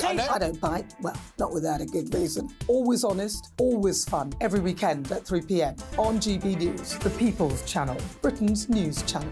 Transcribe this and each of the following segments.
it. I, know. I don't bite. Well, not without a good reason. Always honest, always fun. Every weekend at 3 pm on GB News, the People's Channel, Britain's news channel.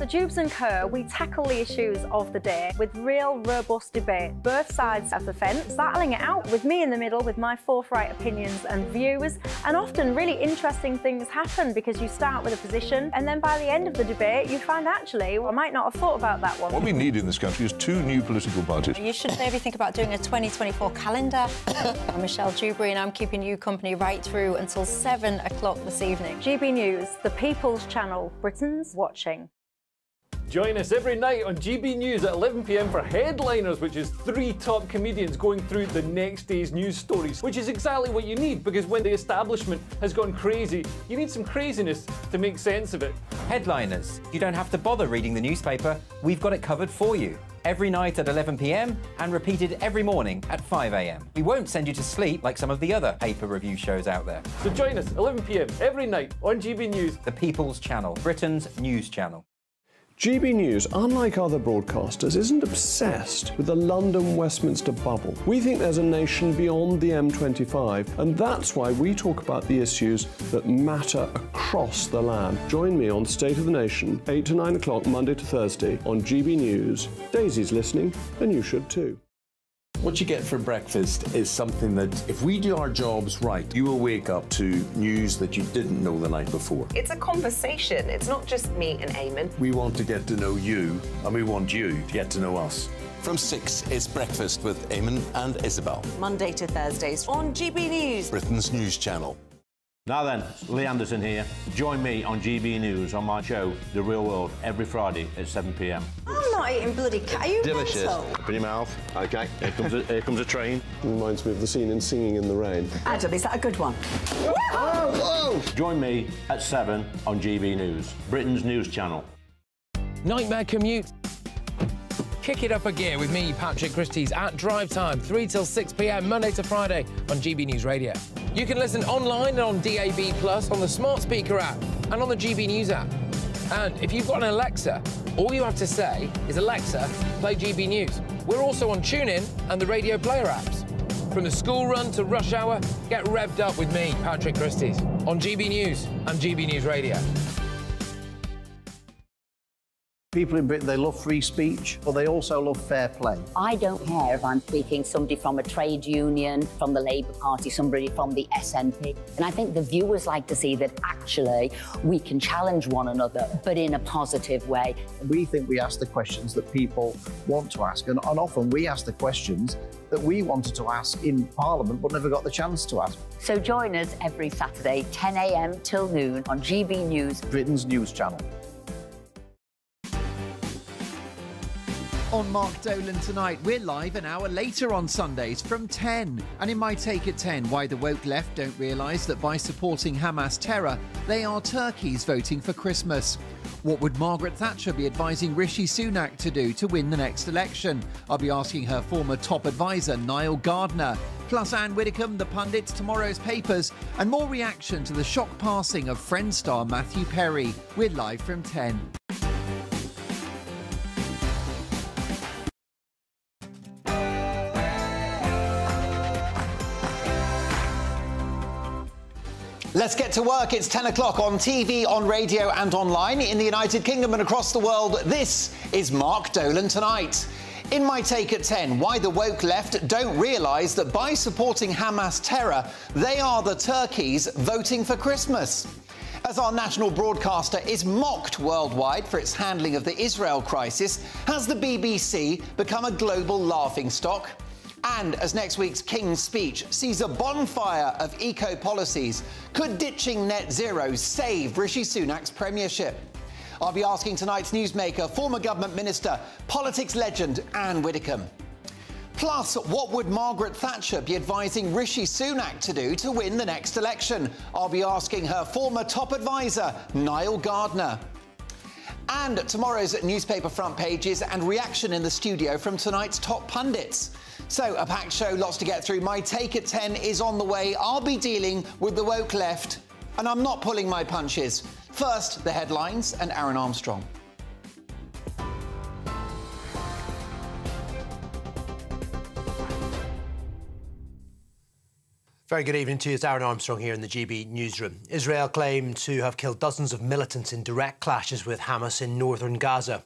So Dewbs and Co, we tackle the issues of the day with real robust debate, both sides of the fence, battling it out with me in the middle with my forthright opinions and views. And often really interesting things happen because you start with a position and then by the end of the debate you find actually, well, I might not have thought about that one. What we need in this country is two new political parties. You should maybe think about doing a 2024 calendar. I'm Michelle Dewberry and I'm keeping you company right through until 7 o'clock this evening. GB News, the People's Channel, Britain's watching. Join us every night on GB News at 11pm for Headliners, which is three top comedians going through the next day's news stories, which is exactly what you need because when the establishment has gone crazy, you need some craziness to make sense of it. Headliners. You don't have to bother reading the newspaper, we've got it covered for you. Every night at 11pm and repeated every morning at 5am. We won't send you to sleep like some of the other paper review shows out there. So join us 11pm every night on GB News. The People's Channel, Britain's news channel. GB News, unlike other broadcasters, isn't obsessed with the London Westminster bubble. We think there's a nation beyond the M25, and that's why we talk about the issues that matter across the land. Join me on State of the Nation, 8 to 9 o'clock, Monday to Thursday, on GB News. Daisy's listening, and you should too. What you get for breakfast is something that, if we do our jobs right, you will wake up to news that you didn't know the night before. It's a conversation. It's not just me and Eamonn. We want to get to know you, and we want you to get to know us. From 6, it's Breakfast with Eamonn and Isabel. Monday to Thursdays on GB News. Britain's news channel. Now then, Lee Anderson here. Join me on GB News on my show, The Real World, every Friday at 7pm. I'm not eating bloody cat. Are you Delicious. mental? Open your mouth. OK, here comes a, here comes a train. Reminds me of the scene in Singing in the Rain. Adam, is that a good one? Whoa, whoa! Join me at 7 on GB News, Britain's news channel. Nightmare commute. Kick it up a gear with me, Patrick Christys, at drive time, 3 till 6 pm, Monday to Friday on GB News Radio. You can listen online and on DAB Plus on the smart speaker app and on the GB News app. And if you've got an Alexa, all you have to say is Alexa, play GB News. We're also on TuneIn and the Radio Player apps. From the school run to rush hour, get revved up with me, Patrick Christys, on GB News and GB News Radio. People in Britain, they love free speech, but they also love fair play. I don't care if I'm speaking somebody from a trade union, from the Labour Party, somebody from the SNP. And I think the viewers like to see that actually we can challenge one another, but in a positive way. We think we ask the questions that people want to ask, and, and often we ask the questions that we wanted to ask in Parliament but never got the chance to ask. So join us every Saturday, 10 a.m. till noon on GB News, Britain's news channel. On Mark Dolan tonight, we're live an hour later on Sundays from 10. And in my take at 10, why the woke left don't realise that by supporting Hamas terror, they are turkeys voting for Christmas. What would Margaret Thatcher be advising Rishi Sunak to do to win the next election? I'll be asking her former top advisor, Nile Gardiner. Plus, Anne Widdecombe, the pundits, tomorrow's papers, and more reaction to the shock passing of Friend star Matthew Perry. We're live from 10. Let's get to work. It's 10 o'clock on TV, on radio, and online in the United Kingdom and across the world. This is Mark Dolan Tonight. In my take at 10, why the woke left don't realise that by supporting Hamas terror, they are the turkeys voting for Christmas. As our national broadcaster is mocked worldwide for its handling of the Israel crisis, has the BBC become a global laughingstock? And as next week's King's speech sees a bonfire of eco policies, could ditching net zero save Rishi Sunak's premiership? I'll be asking tonight's newsmaker, former government minister, politics legend Anne Widdecombe. Plus, what would Margaret Thatcher be advising Rishi Sunak to do to win the next election? I'll be asking her former top advisor, Nile Gardiner. And tomorrow's newspaper front pages and reaction in the studio from tonight's top pundits. So, a packed show, lots to get through. My take at 10 is on the way. I'll be dealing with the woke left, and I'm not pulling my punches. First, the headlines and Aaron Armstrong. Very good evening to you. It's Aaron Armstrong here in the GB newsroom. Israel claimed to have killed dozens of militants in direct clashes with Hamas in northern Gaza.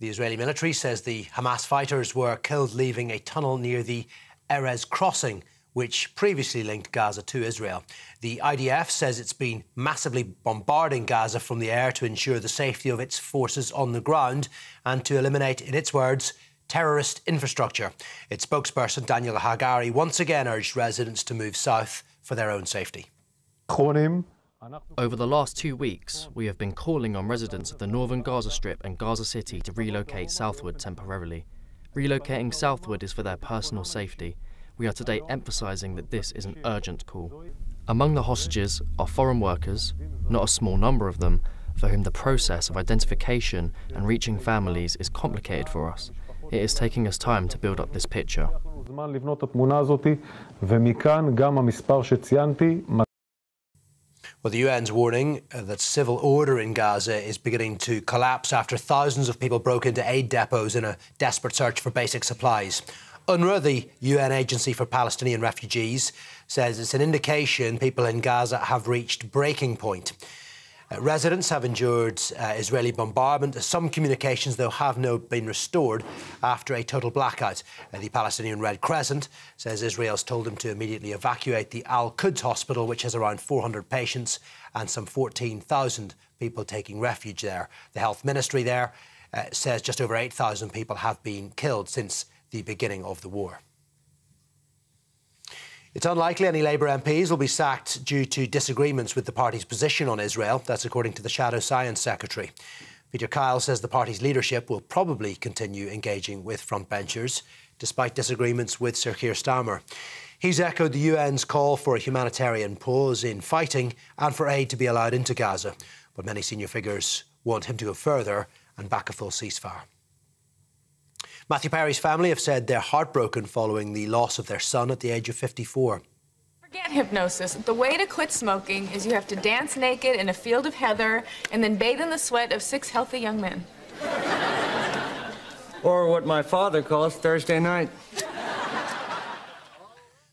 The Israeli military says the Hamas fighters were killed leaving a tunnel near the Erez crossing, which previously linked Gaza to Israel. The IDF says it's been massively bombarding Gaza from the air to ensure the safety of its forces on the ground and to eliminate, in its words, terrorist infrastructure. Its spokesperson, Daniel Hagari, once again urged residents to move south for their own safety. Over the last two weeks, we have been calling on residents of the northern Gaza Strip and Gaza City to relocate southward temporarily. Relocating southward is for their personal safety. We are today emphasising that this is an urgent call. Among the hostages are foreign workers, not a small number of them, for whom the process of identification and reaching families is complicated for us. It is taking us time to build up this picture. Well, the UN's warning uh, that civil order in Gaza is beginning to collapse after thousands of people broke into aid depots in a desperate search for basic supplies. UNRWA, the UN Agency for Palestinian Refugees, says it's an indication people in Gaza have reached breaking point. Uh, residents have endured uh, Israeli bombardment. Some communications, though, have now been restored after a total blackout. Uh, the Palestinian Red Crescent says Israel's told them to immediately evacuate the Al Quds hospital, which has around 400 patients and some 14,000 people taking refuge there. The health ministry there uh, says just over 8,000 people have been killed since the beginning of the war. It's unlikely any Labour MPs will be sacked due to disagreements with the party's position on Israel. That's according to the Shadow Science Secretary. Peter Kyle says the party's leadership will probably continue engaging with frontbenchers, despite disagreements with Sir Keir Starmer. He's echoed the UN's call for a humanitarian pause in fighting and for aid to be allowed into Gaza. But many senior figures want him to go further and back a full ceasefire. Matthew Perry's family have said they're heartbroken following the loss of their son at the age of 54. Forget hypnosis. The way to quit smoking is you have to dance naked in a field of heather and then bathe in the sweat of six healthy young men. Or what my father calls Thursday night.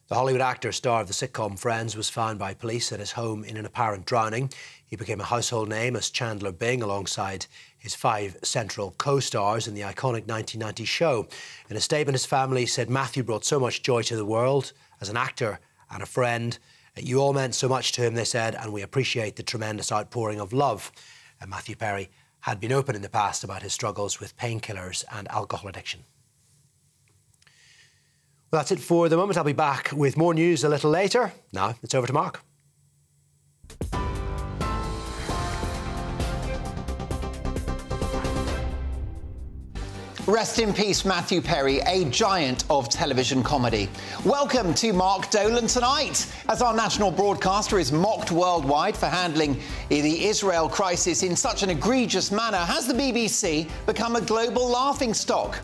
The Hollywood actor, star of the sitcom Friends, was found by police at his home in an apparent drowning. He became a household name as Chandler Bing alongside his five central co-stars in the iconic 1990 show. In a statement, his family said Matthew brought so much joy to the world as an actor and a friend. You all meant so much to him, they said, and we appreciate the tremendous outpouring of love. And Matthew Perry had been open in the past about his struggles with painkillers and alcohol addiction. Well, that's it for the moment. I'll be back with more news a little later. Now, it's over to Mark. Rest in peace, Matthew Perry, a giant of television comedy. Welcome to Mark Dolan tonight, as our national broadcaster is mocked worldwide for handling the Israel crisis in such an egregious manner. Has the BBC become a global laughingstock?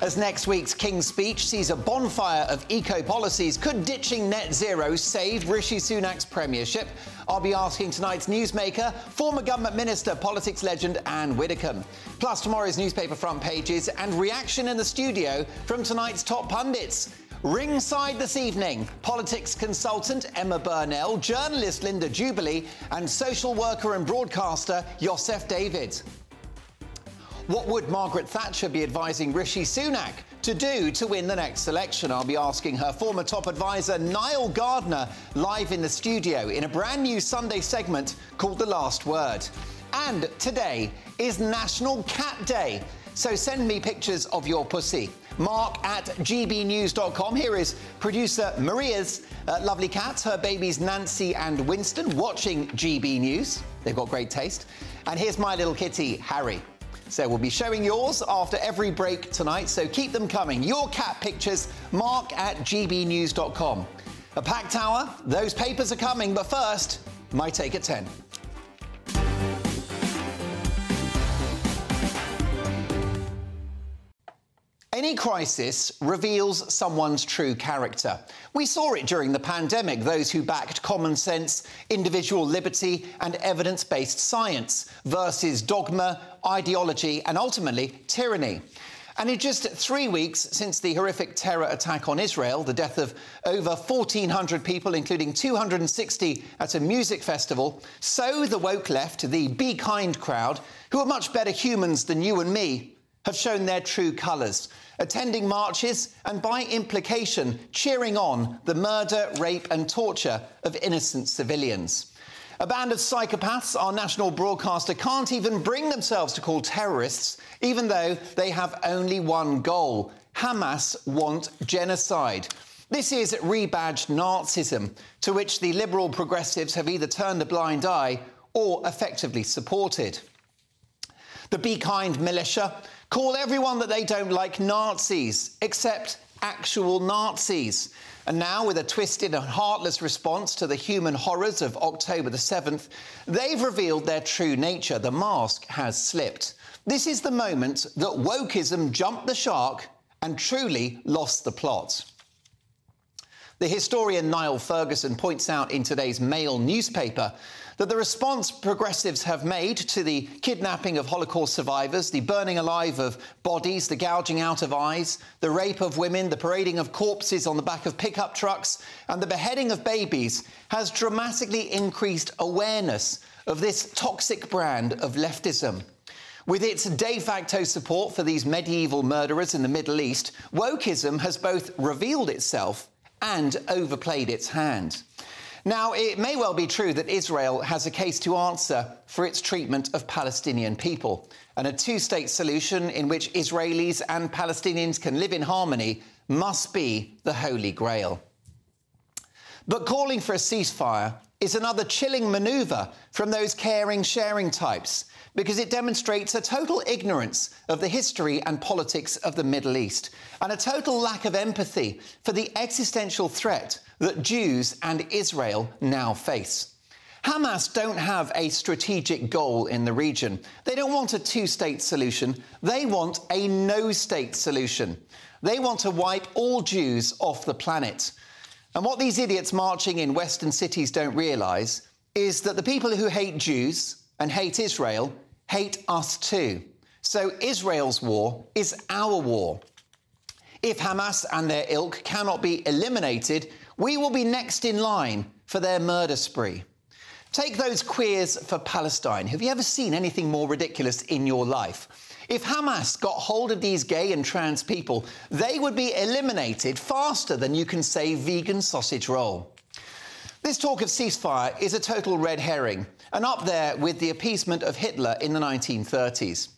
As next week's King's speech sees a bonfire of eco policies, could ditching net zero save Rishi Sunak's premiership? I'll be asking tonight's newsmaker, former government minister, politics legend Anne Widdecombe. Plus, tomorrow's newspaper front pages and reaction in the studio from tonight's top pundits. Ringside this evening, politics consultant Emma Burnell, journalist Linda Jubilee, and social worker and broadcaster Yosef David. What would Margaret Thatcher be advising Rishi Sunak to do to win the next election? I'll be asking her former top advisor, Nile Gardiner, live in the studio in a brand new Sunday segment called The Last Word. And today is National Cat Day. So send me pictures of your pussy. Mark at gbnews.com. Here is producer Maria's uh, lovely cats, her babies Nancy and Winston, watching GB News. They've got great taste. And here's my little kitty, Harry. So we'll be showing yours after every break tonight, so keep them coming. Your cat pictures, mark at gbnews.com. A packed hour, those papers are coming, but first, my take at 10. Any crisis reveals someone's true character. We saw it during the pandemic, those who backed common sense, individual liberty, and evidence based science versus dogma, ideology, and ultimately tyranny. And in just three weeks since the horrific terror attack on Israel, the death of over 1,400 people, including 260 at a music festival, so the woke left, the be kind crowd, who are much better humans than you and me, have shown their true colours, attending marches and, by implication, cheering on the murder, rape, and torture of innocent civilians. A band of psychopaths our national broadcaster can't even bring themselves to call terrorists, even though they have only one goal Hamas want genocide. This is rebadged Nazism, to which the liberal progressives have either turned a blind eye or effectively supported. The Be Kind militia call everyone that they don't like Nazis, except actual Nazis. And now, with a twisted and heartless response to the human horrors of October the 7th, they've revealed their true nature. The mask has slipped. This is the moment that wokeism jumped the shark and truly lost the plot. The historian Niall Ferguson points out in today's Mail newspaper that the response progressives have made to the kidnapping of Holocaust survivors, the burning alive of bodies, the gouging out of eyes, the rape of women, the parading of corpses on the back of pickup trucks, and the beheading of babies has dramatically increased awareness of this toxic brand of leftism. With its de facto support for these medieval murderers in the Middle East, wokeism has both revealed itself and overplayed its hand. Now, it may well be true that Israel has a case to answer for its treatment of Palestinian people, and a two state solution in which Israelis and Palestinians can live in harmony must be the Holy Grail. But calling for a ceasefire is another chilling manoeuvre from those caring, sharing types because it demonstrates a total ignorance of the history and politics of the Middle East and a total lack of empathy for the existential threat that Jews and Israel now face. Hamas don't have a strategic goal in the region. They don't want a two state solution. They want a no state solution. They want to wipe all Jews off the planet. And what these idiots marching in Western cities don't realise is that the people who hate Jews and hate Israel hate us too. So Israel's war is our war. If Hamas and their ilk cannot be eliminated, we will be next in line for their murder spree. Take those queers for Palestine. Have you ever seen anything more ridiculous in your life? If Hamas got hold of these gay and trans people, they would be eliminated faster than you can say vegan sausage roll. This talk of ceasefire is a total red herring and up there with the appeasement of Hitler in the 1930s.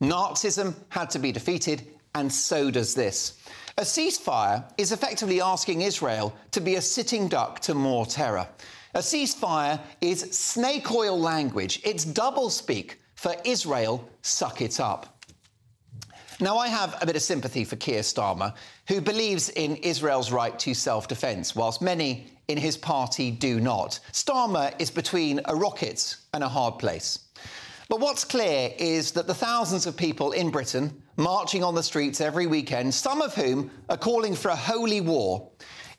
Nazism had to be defeated, and so does this. A ceasefire is effectively asking Israel to be a sitting duck to more terror. A ceasefire is snake oil language, it's doublespeak for Israel, suck it up. Now, I have a bit of sympathy for Keir Starmer, who believes in Israel's right to self defence, whilst many in his party do not. Starmer is between a rocket and a hard place. But what's clear is that the thousands of people in Britain marching on the streets every weekend, some of whom are calling for a holy war,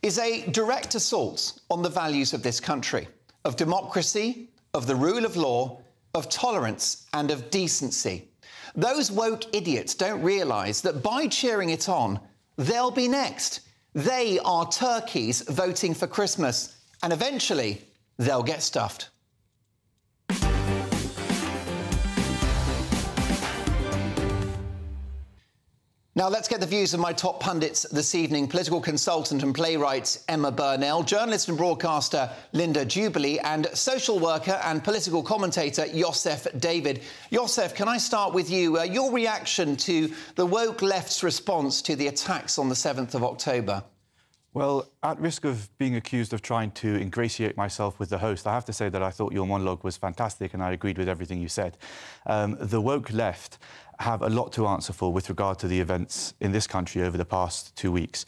is a direct assault on the values of this country of democracy, of the rule of law, of tolerance, and of decency. Those woke idiots don't realise that by cheering it on, they'll be next. They are turkeys voting for Christmas, and eventually they'll get stuffed. Now, let's get the views of my top pundits this evening. Political consultant and playwright Emma Burnell, journalist and broadcaster Linda Jubilee, and social worker and political commentator Yosef David. Yosef, can I start with you? Uh, your reaction to the woke left's response to the attacks on the 7th of October? Well, at risk of being accused of trying to ingratiate myself with the host, I have to say that I thought your monologue was fantastic and I agreed with everything you said. Um, the woke left have a lot to answer for with regard to the events in this country over the past two weeks.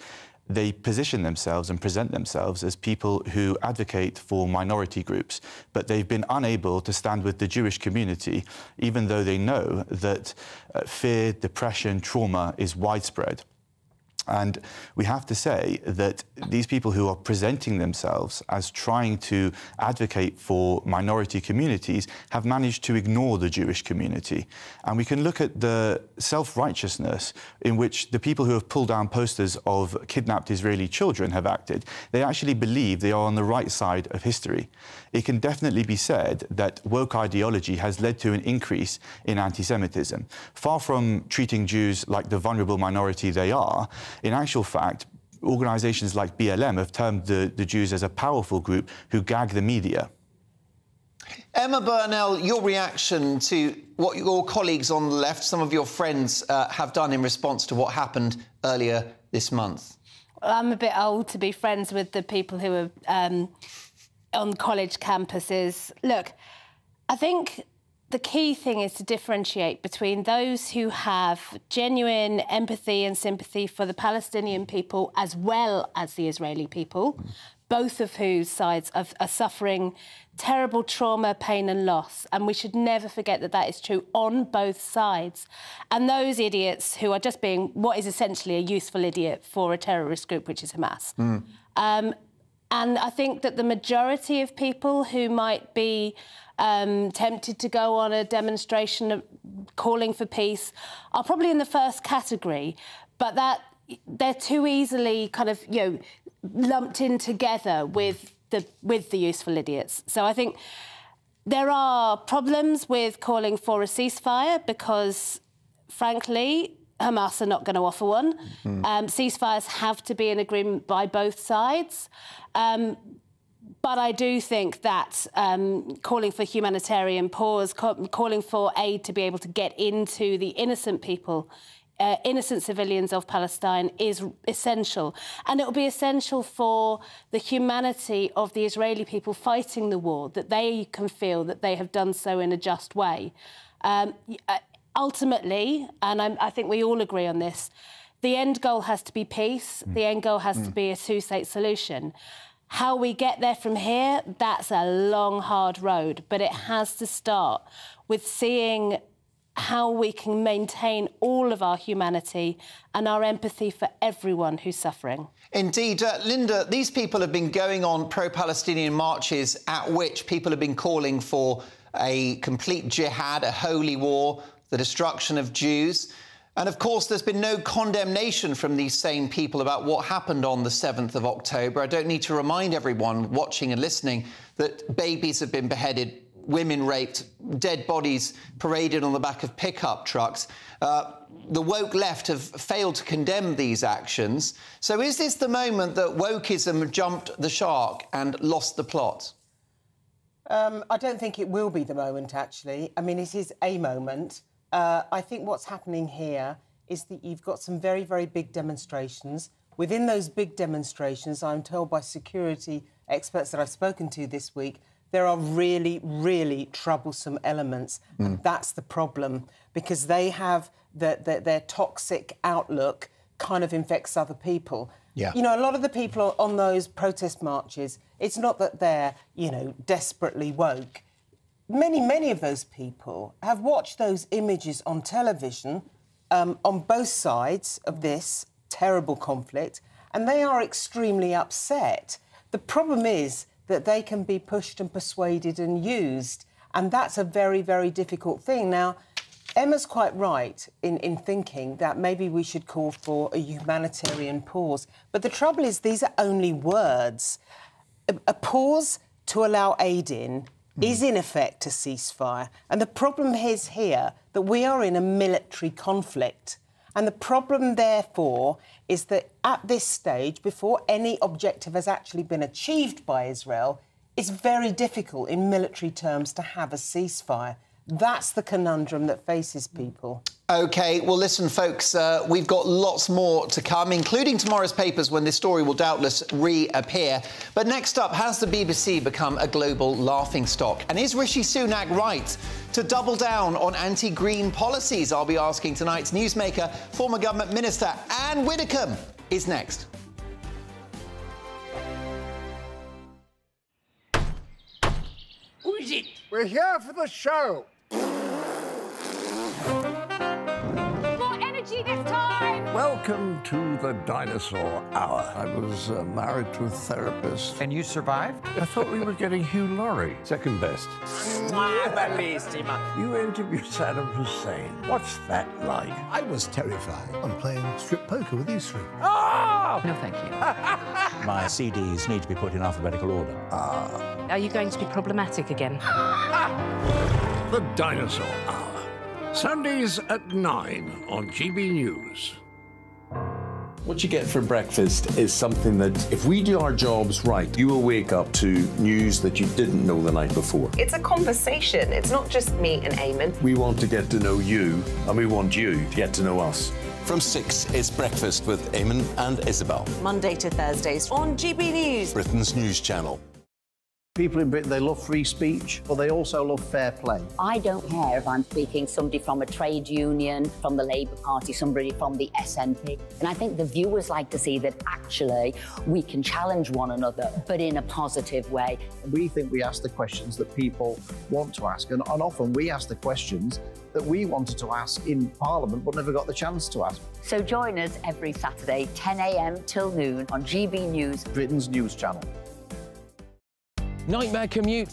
They position themselves and present themselves as people who advocate for minority groups, but they've been unable to stand with the Jewish community, even though they know that uh, fear, depression, trauma is widespread. And we have to say that these people who are presenting themselves as trying to advocate for minority communities have managed to ignore the Jewish community. And we can look at the self righteousness in which the people who have pulled down posters of kidnapped Israeli children have acted. They actually believe they are on the right side of history. It can definitely be said that woke ideology has led to an increase in anti Semitism. Far from treating Jews like the vulnerable minority they are, in actual fact, organizations like BLM have termed the, the Jews as a powerful group who gag the media. Emma Burnell, your reaction to what your colleagues on the left, some of your friends, uh, have done in response to what happened earlier this month? Well, I'm a bit old to be friends with the people who are um, on college campuses. Look, I think the key thing is to differentiate between those who have genuine empathy and sympathy for the Palestinian people as well as the Israeli people, both of whose sides are, are suffering terrible trauma, pain, and loss. And we should never forget that that is true on both sides. And those idiots who are just being what is essentially a useful idiot for a terrorist group, which is Hamas. Mm. Um, and I think that the majority of people who might be um, tempted to go on a demonstration calling for peace are probably in the first category, but that they're too easily kind of you know lumped in together with the with the useful idiots. So I think there are problems with calling for a ceasefire because, frankly, Hamas are not going to offer one. Mm. Um, ceasefires have to be an agreement by both sides. Um, but I do think that um, calling for humanitarian pause, calling for aid to be able to get into the innocent people, uh, innocent civilians of Palestine is essential. And it will be essential for the humanity of the Israeli people fighting the war, that they can feel that they have done so in a just way. Um, uh, ultimately, and I'm, i think we all agree on this, the end goal has to be peace. Mm. The end goal has mm. to be a two-state solution. How we get there from here, that's a long, hard road, but it has to start with seeing how we can maintain all of our humanity and our empathy for everyone who's suffering. Indeed. Uh, Linda, these people have been going on pro-Palestinian marches at which people have been calling for a complete jihad, a holy war, the destruction of Jews. And of course, there's been no condemnation from these same people about what happened on the 7th of October. I don't need to remind everyone watching and listening that babies have been beheaded, women raped, dead bodies paraded on the back of pickup trucks. Uh, the woke left have failed to condemn these actions. So is this the moment that wokeism jumped the shark and lost the plot? Um, I don't think it will be the moment, actually. I mean, it is a moment. Uh, I think what's happening here is that you've got some very, very big demonstrations. Within those big demonstrations, I'm told by security experts that I've spoken to this week, there are really, really troublesome elements. Mm. And that's the problem because they have the, the, their toxic outlook kind of infects other people. Yeah. You know, a lot of the people on those protest marches, it's not that they're, you know, desperately woke many, many of those people have watched those images on television um, on both sides of this terrible conflict, and they are extremely upset. The problem is that they can be pushed and persuaded and used, and that's a very, very difficult thing. Now, Emma's quite right in, in thinking that maybe we should call for a humanitarian pause. But the trouble is, these are only words. A, a pause to allow aid in mm. is in effect a ceasefire. And the problem is here that we are in a military conflict. And the problem, therefore, is that at this stage, before any objective has actually been achieved by Israel, it's very difficult in military terms to have a ceasefire. That's the conundrum that faces people. OK, well, listen, folks, uh, we've got lots more to come, including tomorrow's papers when this story will doubtless reappear. But next up, has the BBC become a global laughingstock? And is Rishi Sunak right to double down on anti-green policies? I'll be asking tonight's newsmaker, former government minister Anne Widdecombe is next. We're here for the show. More energy this time! Welcome to the Dinosaur Hour. I was uh, married to a therapist. And you survived? I thought we were getting Hugh Laurie. Second best. You interviewed Saddam Hussein. What's that like? I was terrified. I'm playing strip poker with you three. Oh! No, thank you. My CDs need to be put in alphabetical order. Are you going to be problematic again? The Dinosaur Hour. Sundays at 9 on GB News. What you get for breakfast is something that, if we do our jobs right, you will wake up to news that you didn't know the night before. It's a conversation. It's not just me and Eamonn. We want to get to know you, and we want you to get to know us. From 6, it's Breakfast with Eamonn and Isabel, Monday to Thursdays on GB News. Britain's news channel. People in Britain, they love free speech, but they also love fair play. I don't care if I'm speaking somebody from a trade union, from the Labour Party, somebody from the SNP. And I think the viewers like to see that actually we can challenge one another, but in a positive way. We think we ask the questions that people want to ask, and, and often we ask the questions that we wanted to ask in Parliament but never got the chance to ask. So join us every Saturday, 10 a.m. till noon on GB News. Britain's news channel. Nightmare commute.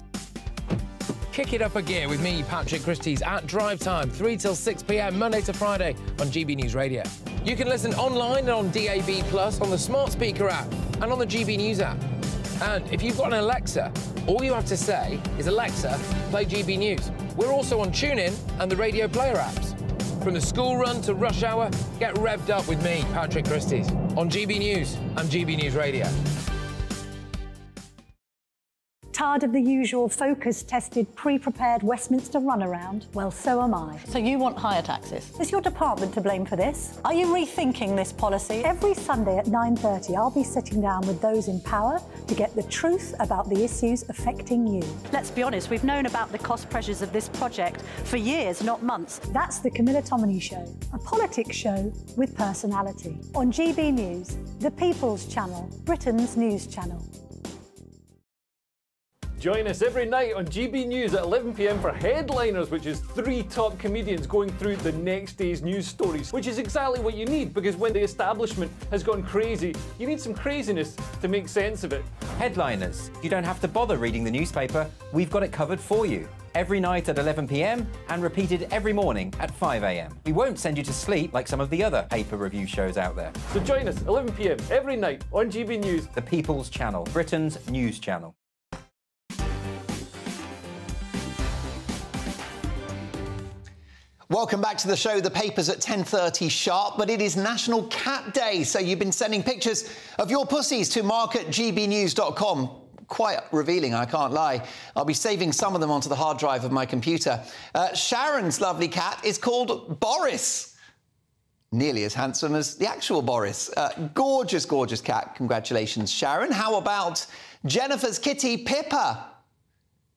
Kick it up a gear with me, Patrick Christys, at drive time, 3 till 6 p.m., Monday to Friday on GB News Radio. You can listen online and on DAB, Plus, on the smart speaker app, and on the GB News app. And if you've got an Alexa, all you have to say is, Alexa, play GB News. We're also on TuneIn and the Radio Player apps. From the school run to rush hour, get revved up with me, Patrick Christys, on GB News and GB News Radio. Tired of the usual focus tested, pre prepared Westminster runaround? Well, so am I. So you want higher taxes? Is your department to blame for this? Are you rethinking this policy? Every Sunday at 9:30 I'll be sitting down with those in power to get the truth about the issues affecting you. Let's be honest, we've known about the cost pressures of this project for years, not months. That's the Camilla Tominey Show, a politics show with personality. On GB News, the People's Channel, Britain's news channel. Join us every night on GB News at 11pm for Headliners, which is three top comedians going through the next day's news stories, which is exactly what you need because when the establishment has gone crazy, you need some craziness to make sense of it. Headliners. You don't have to bother reading the newspaper, we've got it covered for you. Every night at 11pm and repeated every morning at 5am. We won't send you to sleep like some of the other paper review shows out there. So join us 11pm every night on GB News. The People's Channel, Britain's news channel. Welcome back to the show. The paper's at 10.30 sharp, but it is National Cat Day, so you've been sending pictures of your pussies to mark at gbnews.com. Quite revealing, I can't lie. I'll be saving some of them onto the hard drive of my computer. Uh, Sharon's lovely cat is called Boris. Nearly as handsome as the actual Boris. Uh, gorgeous, gorgeous cat. Congratulations, Sharon. How about Jennifer's kitty, Pippa?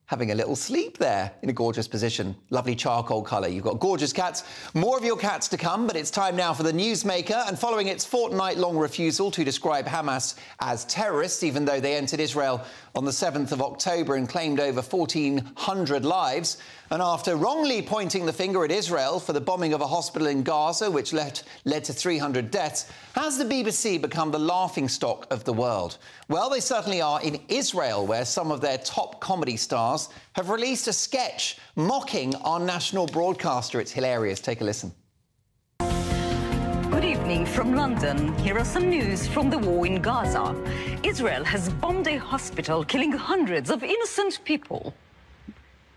Having a little sleep there in a gorgeous position. Lovely charcoal colour. You've got gorgeous cats. More of your cats to come, but it's time now for the Newsmaker. And following its fortnight-long refusal to describe Hamas as terrorists, even though they entered Israel on the 7th of October and claimed over 1,400 lives, and after wrongly pointing the finger at Israel for the bombing of a hospital in Gaza, which led, led to 300 deaths, has the BBC become the laughingstock of the world? Well, they certainly are in Israel, where some of their top comedy stars have released a sketch mocking our national broadcaster. It's hilarious. Take a listen. Good evening from London. Here are some news from the war in Gaza. Israel has bombed a hospital, killing hundreds of innocent people.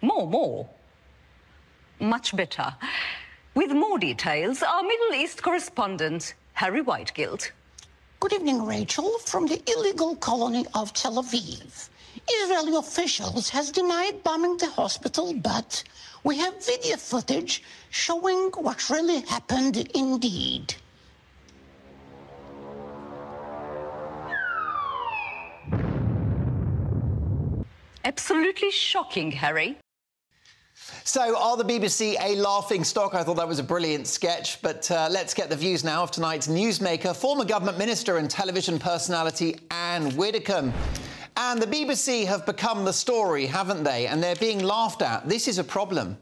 More, more. Much better. With more details, our Middle East correspondent, Harry Whitegilt. Good evening, Rachel, from the illegal colony of Tel Aviv. Israeli officials has denied bombing the hospital, but we have video footage showing what really happened indeed. Absolutely shocking, Harry. So, are the BBC a laughing stock? I thought that was a brilliant sketch. But uh, let's get the views now of tonight's newsmaker, former government minister and television personality Anne Widdecombe. And the BBC have become the story, haven't they? And they're being laughed at. This is a problem.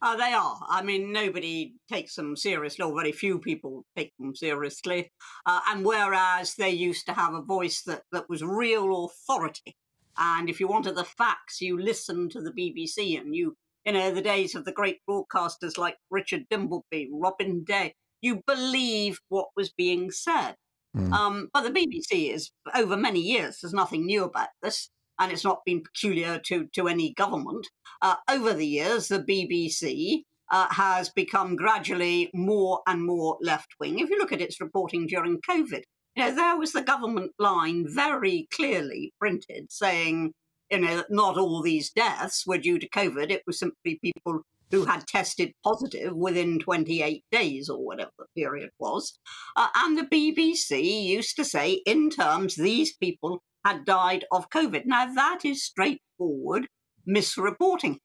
Uh, they are. I mean, nobody takes them seriously, or very few people take them seriously. Uh, and whereas they used to have a voice that, that was real authority, and if you wanted the facts, you listened to the BBC and you, you know, the days of the great broadcasters like Richard Dimbleby, Robin Day, you believe what was being said. Mm. Um, but the BBC is, over many years, there's nothing new about this and it's not been peculiar to, to any government. Uh, over the years, the BBC uh, has become gradually more and more left wing. If you look at its reporting during COVID, you know, there was the government line very clearly printed saying, you know, that not all these deaths were due to COVID. It was simply people who had tested positive within 28 days or whatever the period was. Uh, and the BBC used to say, in terms, these people had died of COVID. Now, that is straightforward misreporting,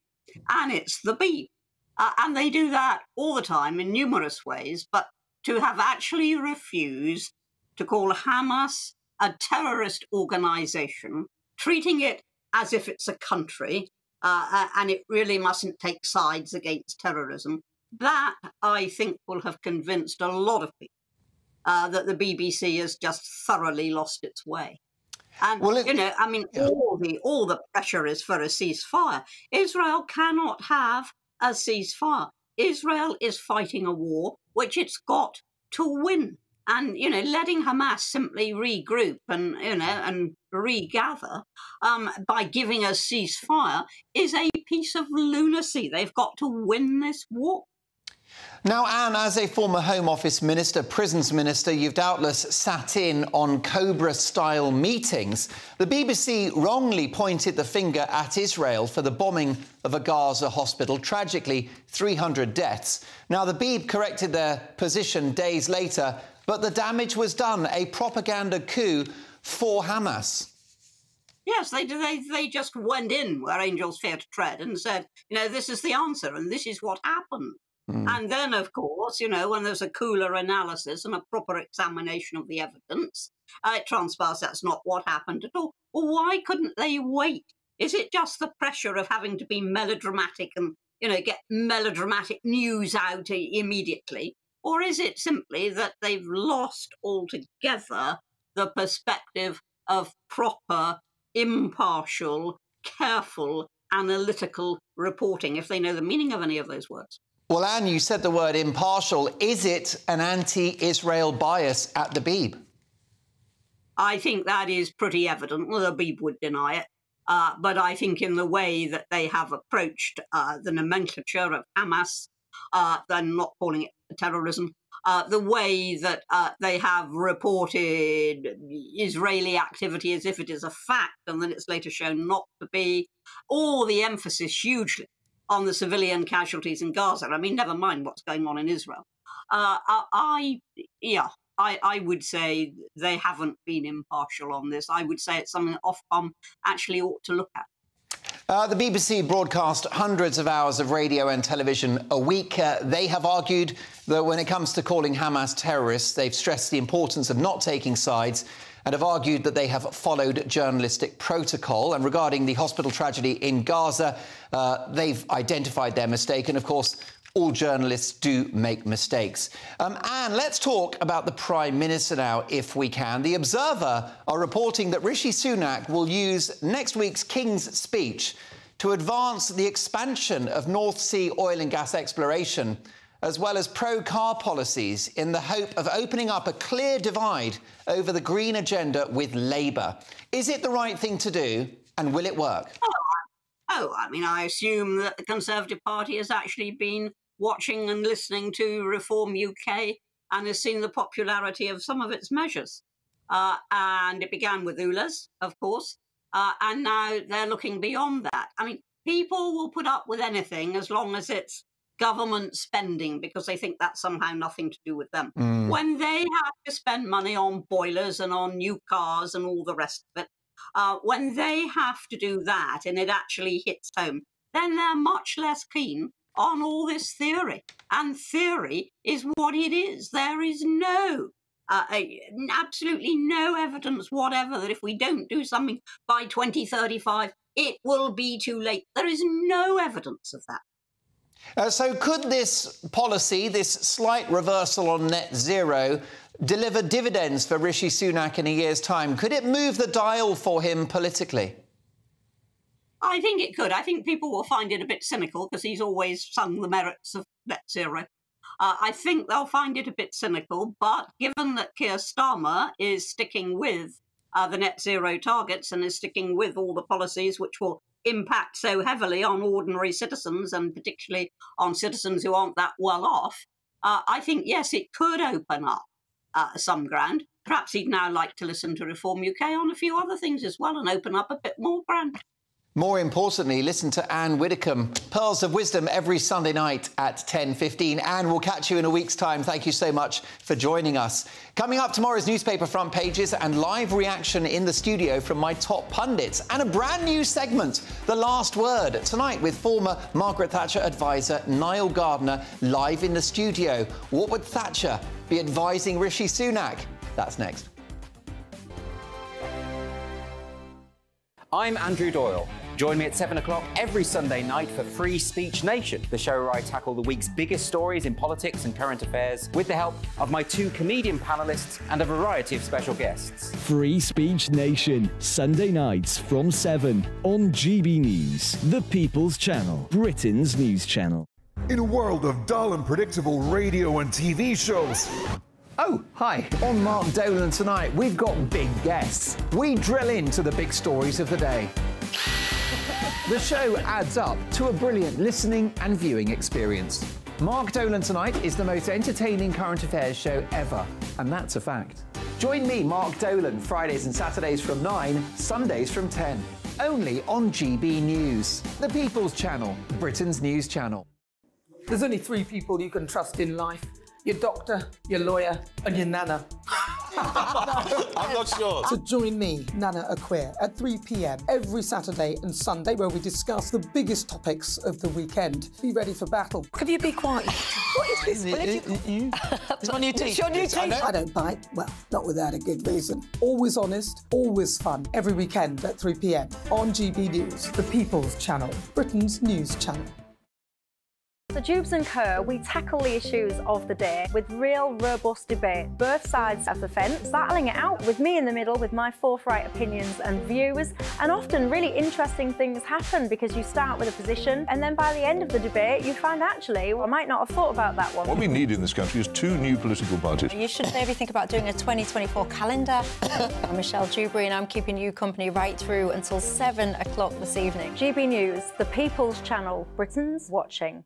and it's the Beeb. Uh, and they do that all the time in numerous ways, but to have actually refused to call Hamas a terrorist organization, treating it as if it's a country, uh, and it really mustn't take sides against terrorism, that I think will have convinced a lot of people uh, that the BBC has just thoroughly lost its way. And well, it, you know, I mean, yeah. all the all the pressure is for a ceasefire. Israel cannot have a ceasefire. Israel is fighting a war which it's got to win. And you know, letting Hamas simply regroup and you know and regather um, by giving a ceasefire is a piece of lunacy. They've got to win this war. Now, Anne, as a former Home Office Minister, Prisons Minister, you've doubtless sat in on Cobra style meetings. The BBC wrongly pointed the finger at Israel for the bombing of a Gaza hospital. Tragically, 300 deaths. Now, the Beeb corrected their position days later, but the damage was done a propaganda coup for Hamas. Yes, they, they, they just went in where angels fear to tread and said, you know, this is the answer and this is what happened. Mm. And then, of course, you know, when there's a cooler analysis and a proper examination of the evidence, uh, it transpires that's not what happened at all. Well, why couldn't they wait? Is it just the pressure of having to be melodramatic and, you know, get melodramatic news out immediately? Or is it simply that they've lost altogether the perspective of proper, impartial, careful, analytical reporting, if they know the meaning of any of those words? Well, Anne, you said the word impartial. Is it an anti Israel bias at the Beeb? I think that is pretty evident. Well, the Beeb would deny it. Uh, but I think in the way that they have approached uh, the nomenclature of Hamas, uh, then not calling it terrorism, uh, the way that uh, they have reported Israeli activity as if it is a fact and then it's later shown not to be, all the emphasis hugely on the civilian casualties in Gaza. I mean, never mind what's going on in Israel. Uh, I, yeah, I, I, would say they haven't been impartial on this. I would say it's something that Ofcom actually ought to look at. Uh, the BBC broadcast hundreds of hours of radio and television a week. Uh, they have argued that when it comes to calling Hamas terrorists, they've stressed the importance of not taking sides and have argued that they have followed journalistic protocol. And regarding the hospital tragedy in Gaza, uh, they've identified their mistake. And of course, all journalists do make mistakes. Um, Anne, let's talk about the Prime Minister now, if we can. The Observer are reporting that Rishi Sunak will use next week's King's speech to advance the expansion of North Sea oil and gas exploration as well as pro car policies in the hope of opening up a clear divide over the green agenda with Labour. Is it the right thing to do and will it work? Oh, I mean, I assume that the Conservative Party has actually been watching and listening to Reform UK and has seen the popularity of some of its measures. Uh, and it began with ULEZ, of course, uh, and now they're looking beyond that. I mean, people will put up with anything as long as it's government spending because they think that's somehow nothing to do with them. Mm. When they have to spend money on boilers and on new cars and all the rest of it, uh, when they have to do that and it actually hits home, then they're much less keen on all this theory. And theory is what it is. There is no uh, absolutely no evidence whatever that if we don't do something by 2035, it will be too late. There is no evidence of that. Uh, so, could this policy, this slight reversal on net zero, deliver dividends for Rishi Sunak in a year's time? Could it move the dial for him politically? I think it could. I think people will find it a bit cynical because he's always sung the merits of net zero. Uh, I think they'll find it a bit cynical, but given that Keir Starmer is sticking with uh, the net zero targets and is sticking with all the policies which will impact so heavily on ordinary citizens and particularly on citizens who aren't that well off, uh, I think, yes, it could open up uh, some ground. Perhaps he'd now like to listen to Reform UK on a few other things as well and open up a bit more ground. More importantly, listen to Anne Widdecombe, Pearls of Wisdom, every Sunday night at 10.15. Anne, we'll catch you in a week's time. Thank you so much for joining us. Coming up, tomorrow's newspaper front pages and live reaction in the studio from my top pundits and a brand new segment, The Last Word, tonight with former Margaret Thatcher advisor Nile Gardiner live in the studio. What would Thatcher be advising Rishi Sunak? That's next. I'm Andrew Doyle. Join me at 7 o'clock every Sunday night for Free Speech Nation, the show where I tackle the week's biggest stories in politics and current affairs with the help of my two comedian panelists and a variety of special guests. Free Speech Nation, Sunday nights from 7 on GB News, the People's Channel, Britain's news channel. In a world of dull and predictable radio and TV shows, Oh, hi. On Mark Dolan tonight, we've got big guests. We drill into the big stories of the day. The show adds up to a brilliant listening and viewing experience. Mark Dolan Tonight is the most entertaining current affairs show ever, and that's a fact. Join me, Mark Dolan, Fridays and Saturdays from 9, Sundays from 10. Only on GB News, the People's Channel, Britain's news channel. There's only three people you can trust in life your doctor, your lawyer, and your nana. I'm not sure. So join me, Nana Akua, at 3 pm every Saturday and Sunday, where we discuss the biggest topics of the weekend. Be ready for battle. Could you be quiet? what is this? Well, if you- it's my new teeth. your new I. I don't bite. Well, not without a good reason. Always honest, always fun. Every weekend at 3 pm on GB News, the People's Channel, Britain's news channel. So Dewbs and Co, we tackle the issues of the day with real robust debate, both sides of the fence, battling it out with me in the middle with my forthright opinions and views. And often really interesting things happen because you start with a position and then by the end of the debate you find actually, well, I might not have thought about that one. What we need in this country is two new political parties. You should maybe think about doing a 2024 calendar. I'm Michelle Dewberry and I'm keeping you company right through until 7 o'clock this evening. GB News, the People's Channel, Britain's watching.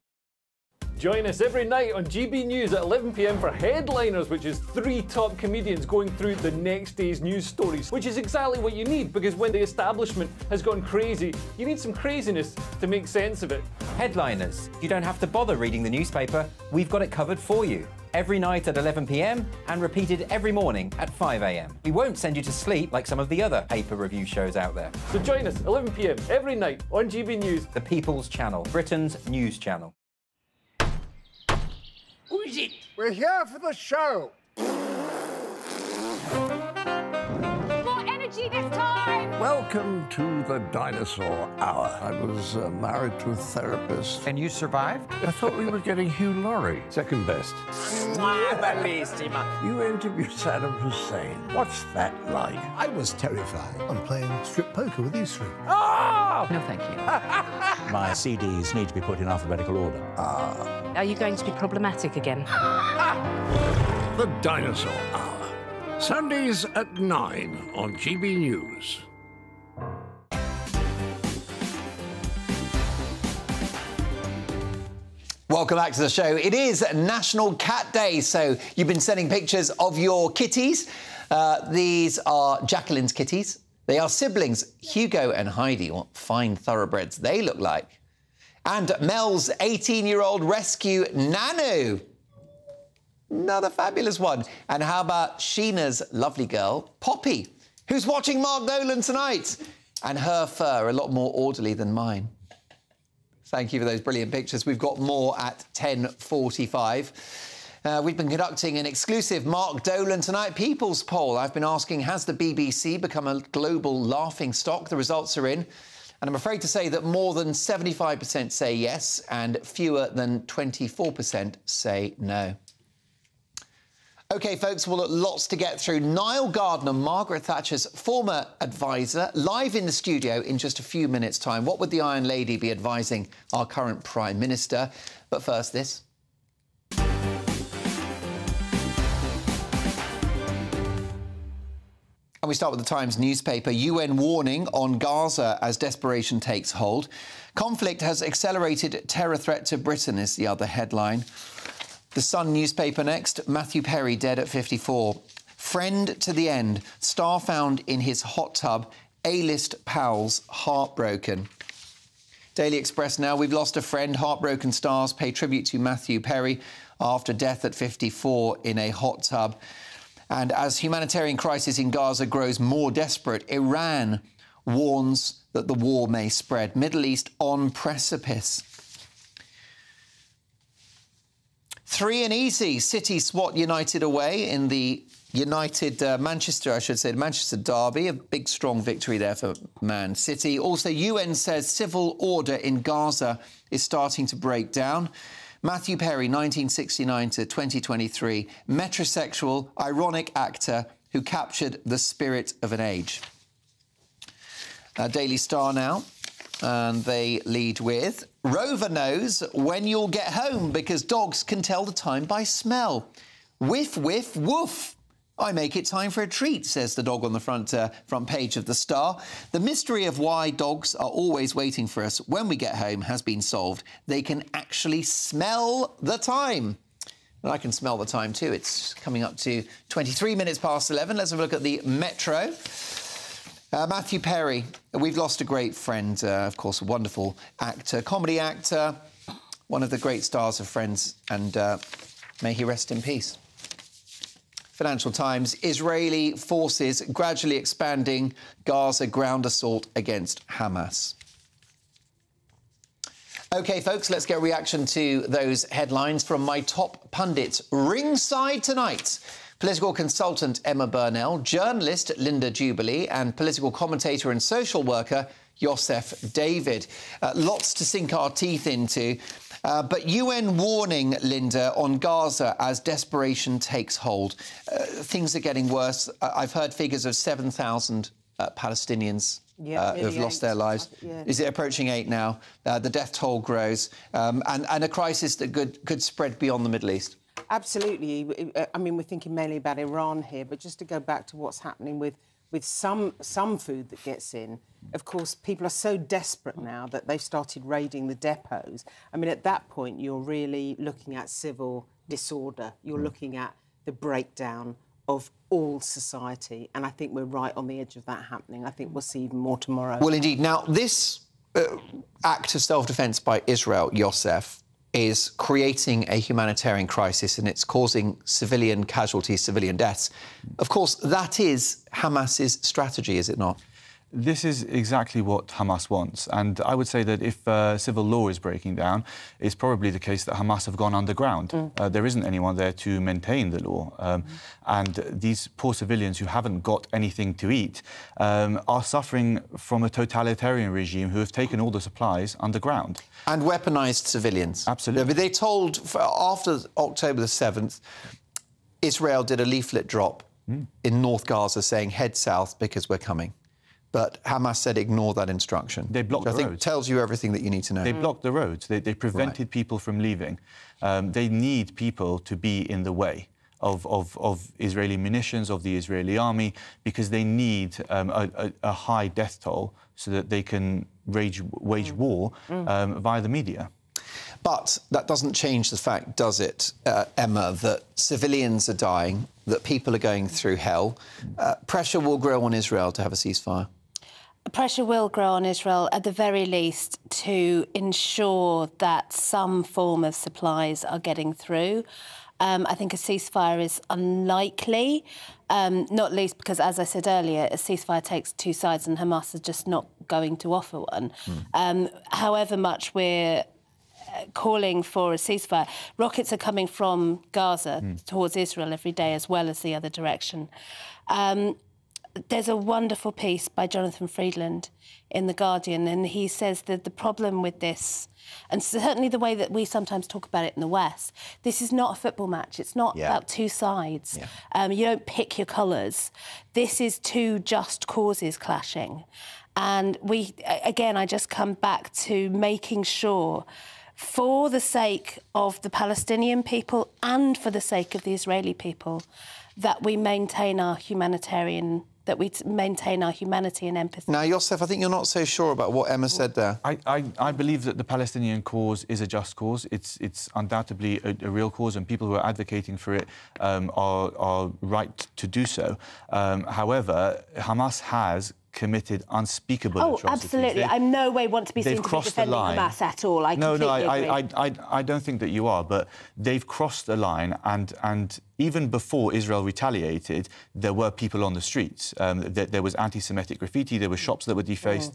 Join us every night on GB News at 11pm for Headliners, which is three top comedians going through the next day's news stories, which is exactly what you need because when the establishment has gone crazy, you need some craziness to make sense of it. Headliners. You don't have to bother reading the newspaper, we've got it covered for you. Every night at 11pm and repeated every morning at 5am. We won't send you to sleep like some of the other paper review shows out there. So join us 11pm every night on GB News. The People's Channel, Britain's news channel. Who is it? We're here for the show. More energy this time! Welcome to the dinosaur hour. I was uh, married to a therapist. And you survived? I thought we were getting Hugh Laurie. Second best. You interviewed Saddam Hussein. What's that like? I was terrified. I'm playing strip poker with these three. Oh! No, thank you. My CDs need to be put in alphabetical order. Ah. Are you going to be problematic again? The Dinosaur Hour. Sundays at 9 on GB News. Welcome back to the show. It is National Cat Day, so you've been sending pictures of your kitties. Uh, these are Jacqueline's kitties. They are siblings, Hugo and Heidi. What fine thoroughbreds they look like. And Mel's 18-year-old rescue, Nanu. Another fabulous one. And how about Sheena's lovely girl, Poppy, who's watching Mark Dolan tonight. And her fur a lot more orderly than mine. Thank you for those brilliant pictures. We've got more at 10.45. Uh, we've been conducting an exclusive Mark Dolan Tonight People's Poll. I've been asking, has the BBC become a global laughing stock? The results are in. And I'm afraid to say that more than 75% say yes and fewer than 24% say no. OK, folks, well, lots to get through. Nile Gardiner, Margaret Thatcher's former advisor, live in the studio in just a few minutes' time. What would the Iron Lady be advising our current Prime Minister? But first, this. And we start with the Times newspaper. UN warning on Gaza as desperation takes hold. Conflict has accelerated terror threat to Britain, is the other headline. The Sun newspaper next. Matthew Perry dead at 54. Friend to the end. Star found in his hot tub. A-list pals heartbroken. Daily Express now. We've lost a friend. Heartbroken stars pay tribute to Matthew Perry after death at 54 in a hot tub. And as humanitarian crisis in Gaza grows more desperate, Iran warns that the war may spread. Middle East on precipice. Three and easy. City swat United away in the United uh, Manchester, I should say, Manchester derby. A big, strong victory there for Man City. Also, UN says civil order in Gaza is starting to break down. Matthew Perry, 1969 to 2023, metrosexual, ironic actor who captured the spirit of an age. Uh, Daily Star now, and they lead with Rover knows when you'll get home because dogs can tell the time by smell. Whiff, whiff, woof. I make it time for a treat, says the dog on the front, uh, front page of The Star. The mystery of why dogs are always waiting for us when we get home has been solved. They can actually smell the time. And I can smell the time too. It's coming up to 23 minutes past 11. Let's have a look at the Metro. Uh, Matthew Perry, we've lost a great friend, uh, of course, a wonderful actor, comedy actor, one of the great stars of Friends, and uh, may he rest in peace. Financial Times, Israeli forces gradually expanding Gaza ground assault against Hamas. OK, folks, let's get a reaction to those headlines from my top pundits. Ringside tonight, political consultant Emma Burnell, journalist Linda Jubilee, and political commentator and social worker Yosef David. Uh, lots to sink our teeth into. Uh, but UN warning, Linda, on Gaza as desperation takes hold. Uh, things are getting worse. Uh, I've heard figures of 7,000 uh, Palestinians yeah, uh, who've lost their lives. Yeah. Is it approaching eight now? Uh, the death toll grows, um, and, and, a crisis that could, could spread beyond the Middle East. Absolutely. I mean, we're thinking mainly about Iran here, but just to go back to what's happening with with some some food that gets in. Of course, people are so desperate now that they've started raiding the depots. I mean, at that point, you're really looking at civil disorder. You're mm. looking at the breakdown of all society, and I think we're right on the edge of that happening. I think we'll see even more tomorrow. Well, indeed. Now, this uh, act of self-defence by Israel, Yosef, is creating a humanitarian crisis and it's causing civilian casualties, civilian deaths. Of course, that is Hamas's strategy, is it not? This is exactly what Hamas wants. And I would say that if uh, civil law is breaking down, it's probably the case that Hamas have gone underground. Mm. Uh, there isn't anyone there to maintain the law. Um, mm. And these poor civilians who haven't got anything to eat um, are suffering from a totalitarian regime who have taken all the supplies underground. And weaponized civilians. Absolutely. But they told, after October the 7th, Israel did a leaflet drop mm. in North Gaza saying, head south because we're coming but Hamas said ignore that instruction. They blocked the I think roads. tells you everything that you need to know. They blocked the roads. They, they prevented right. people from leaving. Um, they need people to be in the way. Of, of, of, Israeli munitions, of the Israeli army, because they need um, a, a, a, high death toll so that they can rage, wage mm. war mm. um, via the media. But that doesn't change the fact, does it, uh, Emma, that civilians are dying, that people are going through hell. Uh, pressure will grow on Israel to have a ceasefire pressure will grow on Israel at the very least to ensure that some form of supplies are getting through. Um, I think a ceasefire is unlikely, um, not least because, as I said earlier, a ceasefire takes two sides and Hamas is just not going to offer one. Mm. Um, however much we're uh, calling for a ceasefire. Rockets are coming from Gaza mm. towards Israel every day, as well as the other direction. Um, there's a wonderful piece by Jonathan Freedland in The Guardian, and he says that the problem with this, and certainly the way that we sometimes talk about it in the West, this is not a football match. It's not Yeah. about two sides. Um, you don't pick your colours. This is two just causes clashing. And we, again, I just come back to making sure, for the sake of the Palestinian people and for the sake of the Israeli people, that we maintain our humanitarian, that we t- maintain our humanity and empathy. Now, Yosef, I think you're not so sure about what Emma said there. I, I, I believe that the Palestinian cause is a just cause. It's, it's undoubtedly a, a real cause, and people who are advocating for it um, are, are right to do so. Um, however, Hamas has committed unspeakable Oh, atrocities. absolutely. They- I no way want to be seen to be defending. Hamas at all. I no, no, I. I, I, I, don't think that you are, but they've crossed the line, and and even before Israel retaliated, there were people on the streets. Um, there, there was anti-Semitic graffiti. There were shops that were defaced,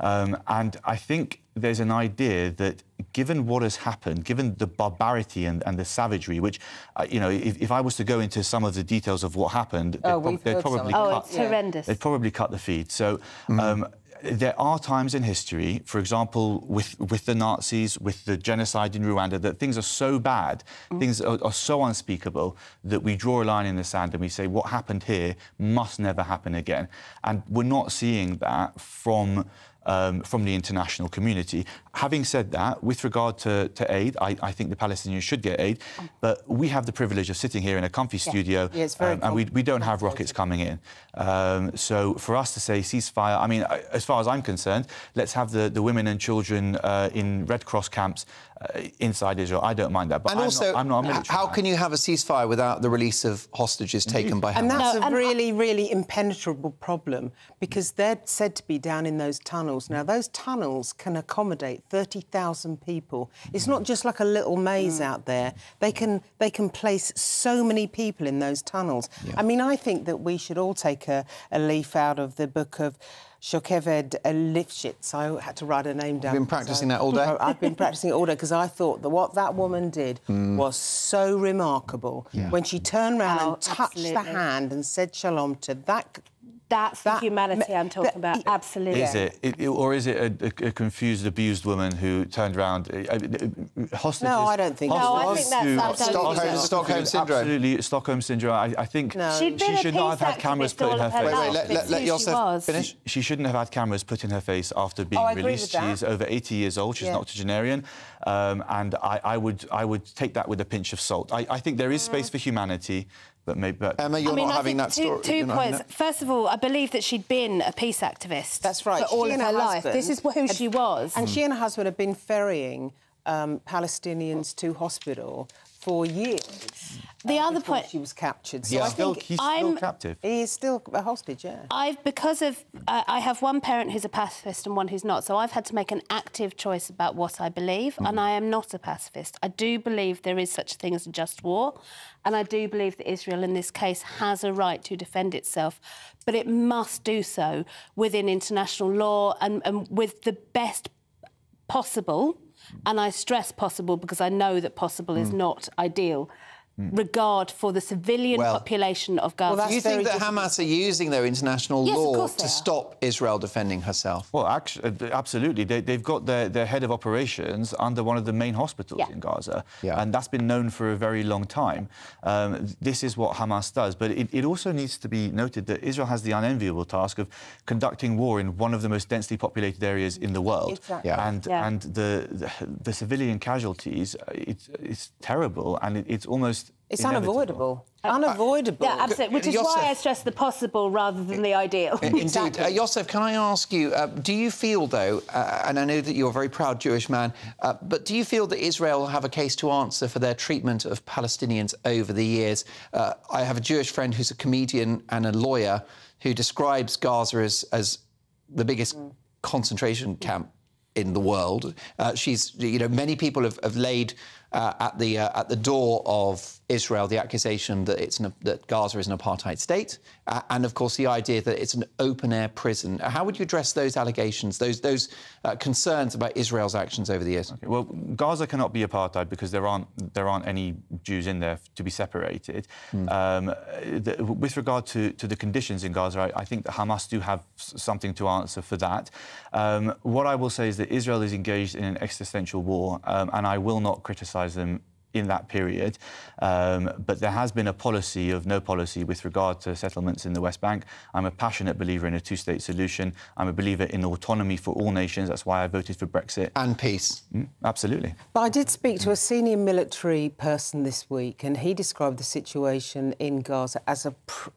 um, and I think there's an idea that given what has happened, given the barbarity and, and the savagery, which, uh, you know, if, if I was to go into some of the details of what happened, Oh, they'd, prob- they'd heard some probably cut. Oh, it's horrendous. They'd probably cut the feed. So. Um, there are times in history, for example, with, with the Nazis, with the genocide in Rwanda, that things are so bad, things are, are so unspeakable that we draw a line in the sand and we say what happened here must never happen again. And we're not seeing that from um, from the international community. Having said that, with regard to, to aid, I, I think the Palestinians should get aid, but we have the privilege of sitting here in a comfy studio, Yeah, it's very um, and we, we don't have rockets coming in. Um, so for us to say ceasefire, I mean, as far as I'm concerned, let's have the, the women and children uh, in Red Cross camps uh, inside Israel. I don't mind that, but and I'm, also, not, I'm not a h- military. how can you have a ceasefire without the release of hostages taken by Hamas? And that's a really, really impenetrable problem because they're said to be down in those tunnels. Now, those tunnels can accommodate 30,000 people. It's not just like a little maze out there. They can, they can place so many people in those tunnels. I mean, I think that we should all take a, a leaf out of the book of Yocheved Lifshitz. I had to write her name down. You've been practicing I- that all day? I've been practicing it all day because I thought that what that woman did Mm. was so remarkable. Yeah. When she turned around Oh, and touched the hand and said shalom to that. That's the humanity I'm talking about. Absolutely. Is it, it, or is it a, a, a confused, abused woman who turned around? Uh, uh, hostages. No, I don't think so. No, I think that's- who- I don't think Stockholm- Stockholm syndrome. Absolutely, Stockholm syndrome. I, I think No. She'd she been a should not have had cameras put in her her face. Wait, wait, let, It's let, let who she finish. She shouldn't have had cameras put in her face after being Oh, I agree with released. that. She's over 80 years old. She's Yeah. an octogenarian, um, and I, I would I would take that with a pinch of salt. I, I think there is space for humanity, but maybe. But Emma, you're I mean, not I having that two, story. two you're not having points. First of all, I believe that she'd been a peace activist. That's right. For all She of her her life. This is who had- she was. And she and her husband have been ferrying um, Palestinians to hospital for years. The uh, other before point- she was captured. So he's I still, think he's still I'm- captive. he is still a hostage. Yeah. I've because of I I have one parent who's a pacifist and one who's not, so I've had to make an active choice about what I believe, and mm. I am not a pacifist. I do believe there is such a thing as a just war, and I do believe that Israel, in this case, has a right to defend itself, but it must do so within international law and, and with the best possible, and I stress possible because I know that possible is mm. not ideal. Regard for the civilian Well- population of Gaza. Do you think that Hamas are using their international Yes, law to are. stop Israel defending herself? Well, actually, absolutely. They, they've got their, their head of operations under one of the main hospitals Yeah. in Gaza, Yeah. and that's been known for a very long time. Um, this is what Hamas does, but it, it also needs to be noted that Israel has the unenviable task of conducting war in one of the most densely populated areas in the world, Exactly. Yeah. and Yeah. and the, the the civilian casualties, uh, it's it's terrible, and it, it's almost It's inevitable. unavoidable. unavoidable. Yeah, absolutely. Which is Yosef- why I stress the possible rather than the ideal. Indeed. Uh, Yosef, can I ask you, uh, do you feel, though, uh, and I know that you're a very proud Jewish man, uh, but do you feel that Israel have a case to answer for their treatment of Palestinians over the years? Uh, I have a Jewish friend who's a comedian and a lawyer who describes Gaza as, as the biggest concentration camp in the world. Uh, she's, you know, many people have, have laid uh, at the uh, at the door of Israel the accusation that it's an, that Gaza is an apartheid state, uh, and of course the idea that it's an open air prison. How would you address those allegations, those those uh, concerns about Israel's actions over the years? Okay, well, Gaza cannot be apartheid because there aren't there aren't any Jews in there to be separated. Mm. Um, the, with regard to, to the conditions in Gaza, I, I, think that Hamas do have something to answer for that. Um, what I will say is that Israel is engaged in an existential war, um, and I will not criticise them in that period. Um, but there has been a policy of no policy with regard to settlements in the West Bank. I'm a passionate believer in a two state solution. I'm a believer in autonomy for all nations. That's why I voted for Brexit. And peace. Mm, absolutely. But I did speak to a senior military person this week, and he described the situation in Gaza as a,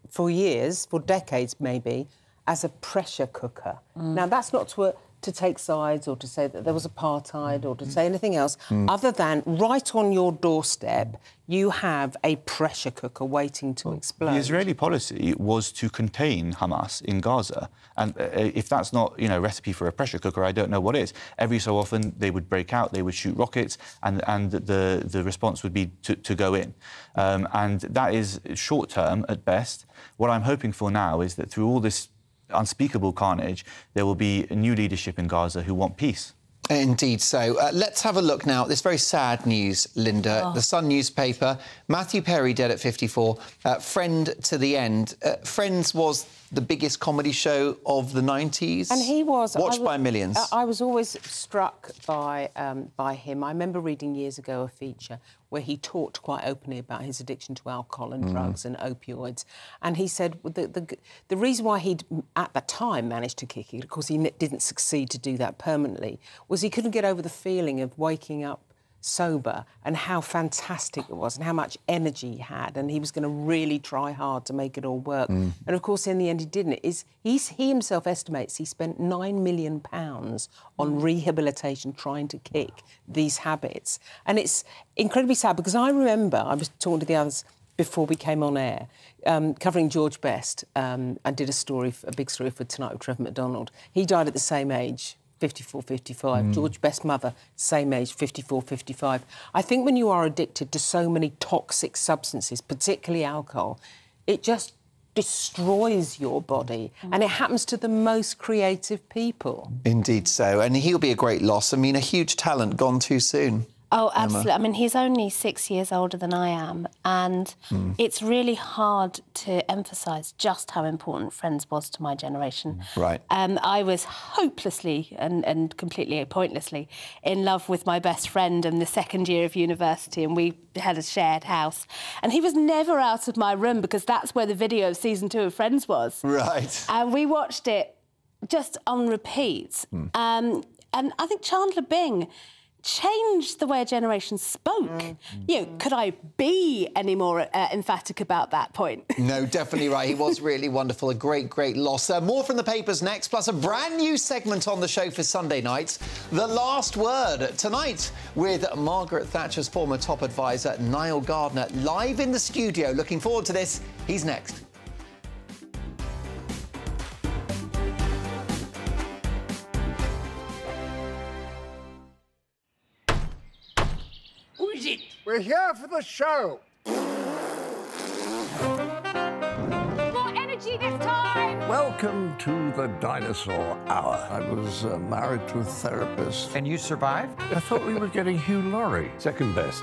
for years, for decades maybe, as a pressure cooker. Mm. Now, that's not to a to take sides or to say that there was apartheid or to say anything else, mm. other than right on your doorstep, you have a pressure cooker waiting to explode. The Israeli policy was to contain Hamas in Gaza. And uh, if that's not, you know, recipe for a pressure cooker, I don't know what is. Every so often, they would break out, they would shoot rockets, and, and the, the response would be to, to go in. Um, and that is short term at best. What I'm hoping for now is that through all this unspeakable carnage, there will be new leadership in Gaza who want peace. Indeed so. Uh, let's have a look now at this very sad news, Linda. Oh. The Sun newspaper, Matthew Perry dead at 54, uh, Friend to the End. Uh, Friends was the biggest comedy show of the 90s. And he was watched by millions. I was always struck by um, by him. I remember reading years ago a feature where he talked quite openly about his addiction to alcohol and mm. drugs and opioids. And he said the, the, the reason why he'd at the time managed to kick it, of course he didn't succeed to do that permanently, was he couldn't get over the feeling of waking up sober and how fantastic it was and how much energy he had and he was going to really try hard to make it all work mm. and of course in the end he didn't is he's, he himself estimates he spent 9 million pounds on mm. rehabilitation trying to kick these habits and it's incredibly sad because i remember i was talking to the others before we came on air, um, covering George Best. Um, I did a story, a big story for Tonight with Trevor McDonald. He died at the same age 54, 55. Mm. George Best mother, same age, 54, 55. I think when you are addicted to so many toxic substances, particularly alcohol, it just destroys your body. And it happens to the most creative people. Indeed so. And he'll be a great loss. I mean, a huge talent gone too soon. Oh, absolutely. Emma. I mean, he's only six years older than I am, and mm. it's really hard to emphasise just how important Friends was to my generation. Right. Um, I was hopelessly and, and completely pointlessly in love with my best friend in the second year of university, and we had a shared house. And he was never out of my room because that's where the video of season two of Friends was. Right. And we watched it just on repeat. Mm. Um, and I think Chandler Bing changed the way a generation spoke. Mm. You know, could I be any more uh, emphatic about that point? no, definitely right. He was really wonderful. A great, great loss. Uh, more from the papers next, plus a brand new segment on the show for Sunday nights. The Last Word tonight with Margaret Thatcher's former top advisor, Nile Gardiner, live in the studio. Looking forward to this. He's next. We're here for the show. More energy this time! Welcome to the dinosaur hour. I was uh, married to a therapist. And you survived? I thought we were getting Hugh Laurie. Second best.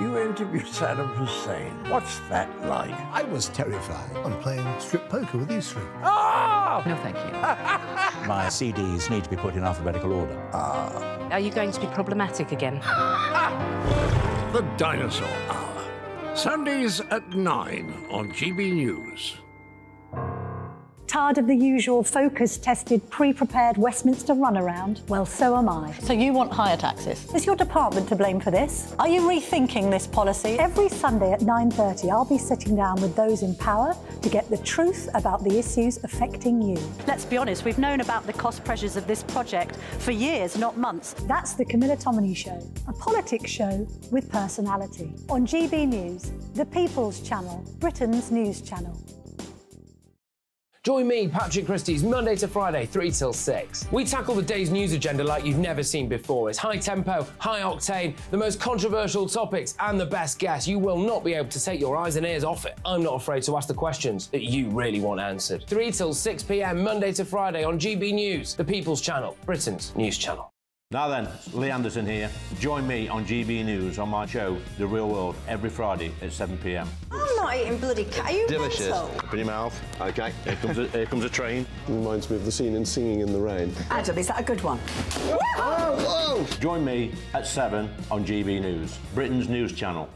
you interviewed Saddam Hussein. What's that like? I was terrified. I'm playing strip poker with you three. Oh! No, thank you. My CDs need to be put in alphabetical order. Ah. Are you going to be problematic again? the Dinosaur Hour. Sundays at 9 on GB News. Tired of the usual focus tested, pre prepared Westminster runaround? Well, so am I. So you want higher taxes? Is your department to blame for this? Are you rethinking this policy? Every Sunday at 9.30, I'll be sitting down with those in power to get the truth about the issues affecting you. Let's be honest, we've known about the cost pressures of this project for years, not months. That's the Camilla Tominey Show, a politics show with personality. On GB News, the People's Channel, Britain's news channel. Join me, Patrick Christys Monday to Friday, 3 till 6. We tackle the day's news agenda like you've never seen before. It's high tempo, high octane, the most controversial topics, and the best guests. You will not be able to take your eyes and ears off it. I'm not afraid to ask the questions that you really want answered. 3 till 6 pm, Monday to Friday on GB News, the People's Channel, Britain's news channel. Now then, Lee Anderson here. Join me on GB News on my show, The Real World, every Friday at 7 pm. I'm not eating bloody cat. Are you Delicious. mental? Put your mouth. Okay. Here comes a, here comes a train. Reminds me of the scene in Singing in the Rain. Adam, is that a good one? Join me at 7 on GB News, Britain's news channel.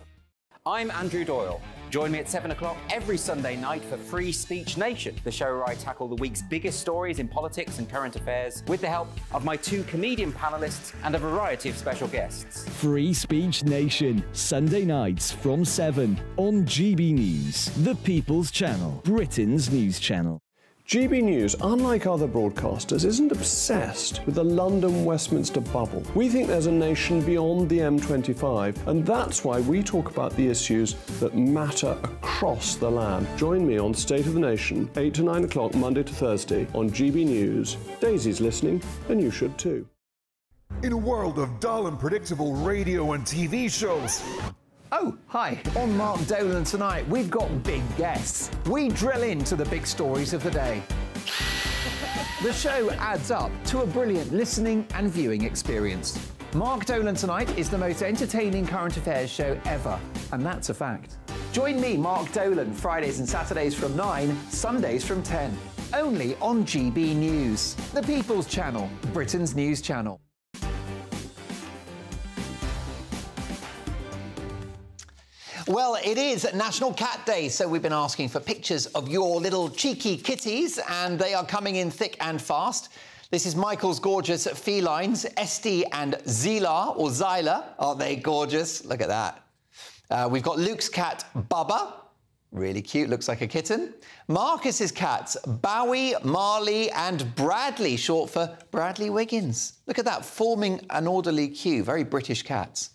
I'm Andrew Doyle. Join me at 7 o'clock every Sunday night for Free Speech Nation, the show where I tackle the week's biggest stories in politics and current affairs with the help of my two comedian panelists and a variety of special guests. Free Speech Nation, Sunday nights from 7 on GB News, the People's Channel, Britain's news channel. GB News, unlike other broadcasters, isn't obsessed with the London Westminster bubble. We think there's a nation beyond the M25, and that's why we talk about the issues that matter across the land. Join me on State of the Nation, 8 to 9 o'clock, Monday to Thursday, on GB News. Daisy's listening, and you should too. In a world of dull and predictable radio and TV shows, Oh, hi. On Mark Dolan tonight, we've got big guests. We drill into the big stories of the day. The show adds up to a brilliant listening and viewing experience. Mark Dolan Tonight is the most entertaining current affairs show ever, and that's a fact. Join me, Mark Dolan, Fridays and Saturdays from 9, Sundays from 10. Only on GB News, the People's Channel, Britain's news channel. Well, it is National Cat Day, so we've been asking for pictures of your little cheeky kitties, and they are coming in thick and fast. This is Michael's gorgeous felines, Esty and Zila, or Zyla. Aren't they gorgeous? Look at that. Uh, we've got Luke's cat, Bubba. Really cute, looks like a kitten. Marcus's cats, Bowie, Marley, and Bradley, short for Bradley Wiggins. Look at that, forming an orderly queue. Very British cats.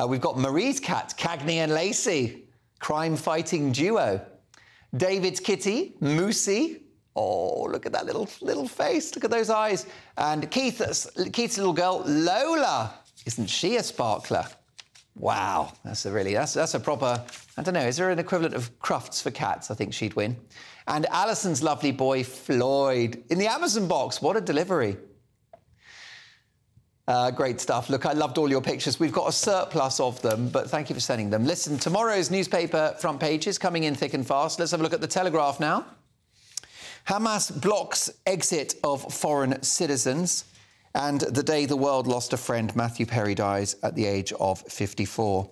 Uh, we've got Marie's cat, Cagney and Lacey, crime-fighting duo. David's kitty, Moosey. Oh, look at that little little face. Look at those eyes. And Keith's, Keith's little girl, Lola. Isn't she a sparkler? Wow, that's a really that's that's a proper. I don't know. Is there an equivalent of Crufts for cats? I think she'd win. And Alison's lovely boy Floyd in the Amazon box. What a delivery! Uh, great stuff. Look, I loved all your pictures. We've got a surplus of them, but thank you for sending them. Listen, tomorrow's newspaper front pages coming in thick and fast. Let's have a look at the Telegraph now. Hamas blocks exit of foreign citizens. And the day the world lost a friend, Matthew Perry dies at the age of 54.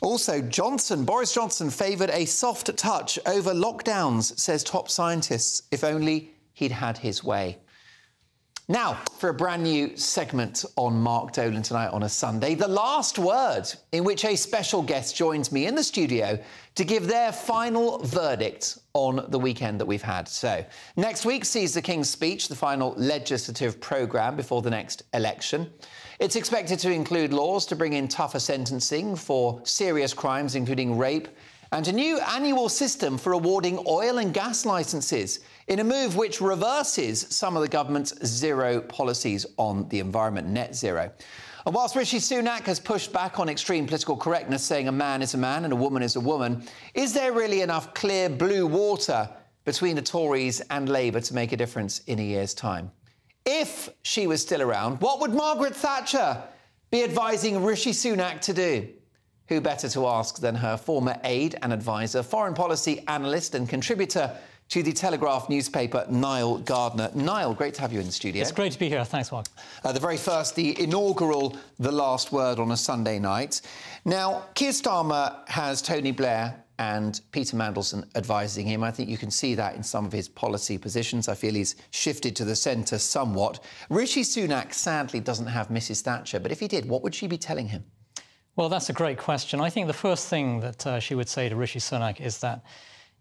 Also, Johnson, Boris Johnson favoured a soft touch over lockdowns, says top scientists, if only he'd had his way. Now, for a brand new segment on Mark Dolan tonight on a Sunday, The Last Word, in which a special guest joins me in the studio to give their final verdict on the weekend that we've had. So, next week sees the King's speech, the final legislative programme before the next election. It's expected to include laws to bring in tougher sentencing for serious crimes, including rape, and a new annual system for awarding oil and gas licences in a move which reverses some of the government's zero policies on the environment, net zero. And whilst Rishi Sunak has pushed back on extreme political correctness, saying a man is a man and a woman is a woman, is there really enough clear blue water between the Tories and Labour to make a difference in a year's time? If she was still around, what would Margaret Thatcher be advising Rishi Sunak to do? Who better to ask than her former aide and advisor, foreign policy analyst and contributor to the Telegraph newspaper, Nile Gardiner. Nile, great to have you in the studio. It's great to be here. Thanks, Mark. Uh, the very first, the inaugural The Last Word on a Sunday night. Now, Keir Starmer has Tony Blair and Peter Mandelson advising him. I think you can see that in some of his policy positions. I feel he's shifted to the centre somewhat. Rishi Sunak sadly doesn't have Mrs Thatcher, but if he did, what would she be telling him? Well, that's a great question. I think the first thing that uh, she would say to Rishi Sunak is that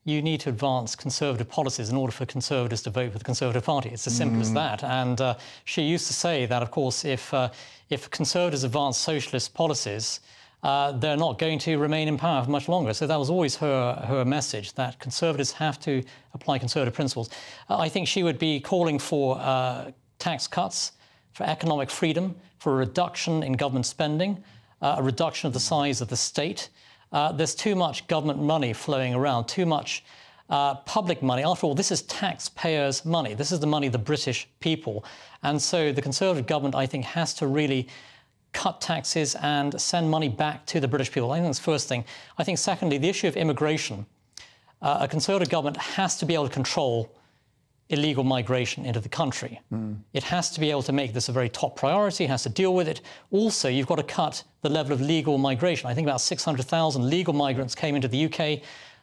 you need to advance conservative policies in order for conservatives to vote for the Conservative Party. It's as simple mm. as that. And uh, she used to say that, of course, if, uh, if conservatives advance socialist policies, uh, they're not going to remain in power for much longer. So that was always her, her message, that Conservatives have to apply Conservative principles. Uh, I think she would be calling for uh, tax cuts, for economic freedom, for a reduction in government spending, uh, a reduction of the size of the state. Uh, there's too much government money flowing around, too much uh, public money. After all, this is taxpayers' money. This is the money of the British people. And so the Conservative government, I think, has to really cut taxes and send money back to the British people. I think that's the first thing. I think, secondly, the issue of immigration. Uh, a Conservative government has to be able to control illegal migration into the country. Mm. It has to be able to make this a very top priority, has to deal with it. Also, you've got to cut the level of legal migration. I think about 600,000 legal migrants came into the UK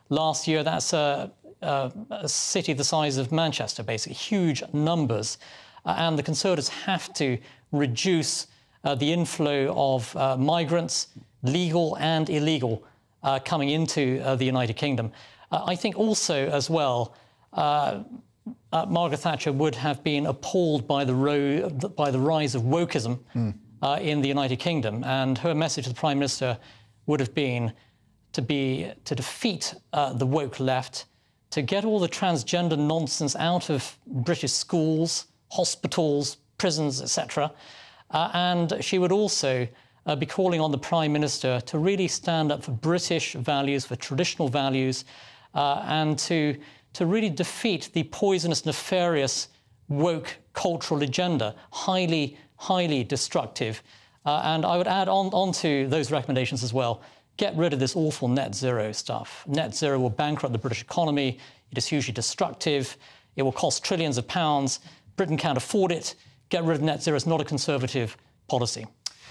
last year. That's a, a, a city the size of Manchester, basically, huge numbers. Uh, and the Conservatives have to reduce uh, the inflow of uh, migrants, legal and illegal, uh, coming into uh, the United Kingdom. Uh, I think also, as well, uh, Margaret Thatcher would have been appalled by the, ro- by the rise of wokeism mm. uh, in the United Kingdom, and her message to the Prime Minister would have been to be to defeat uh, the woke left, to get all the transgender nonsense out of British schools, hospitals, prisons, etc. Uh, and she would also uh, be calling on the Prime Minister to really stand up for British values, for traditional values, uh, and to to really defeat the poisonous, nefarious, woke cultural agenda, highly, highly destructive. Uh, and I would add on, on to those recommendations as well get rid of this awful net zero stuff. Net zero will bankrupt the British economy. It is hugely destructive. It will cost trillions of pounds. Britain can't afford it. Get rid of net zero. is not a conservative policy.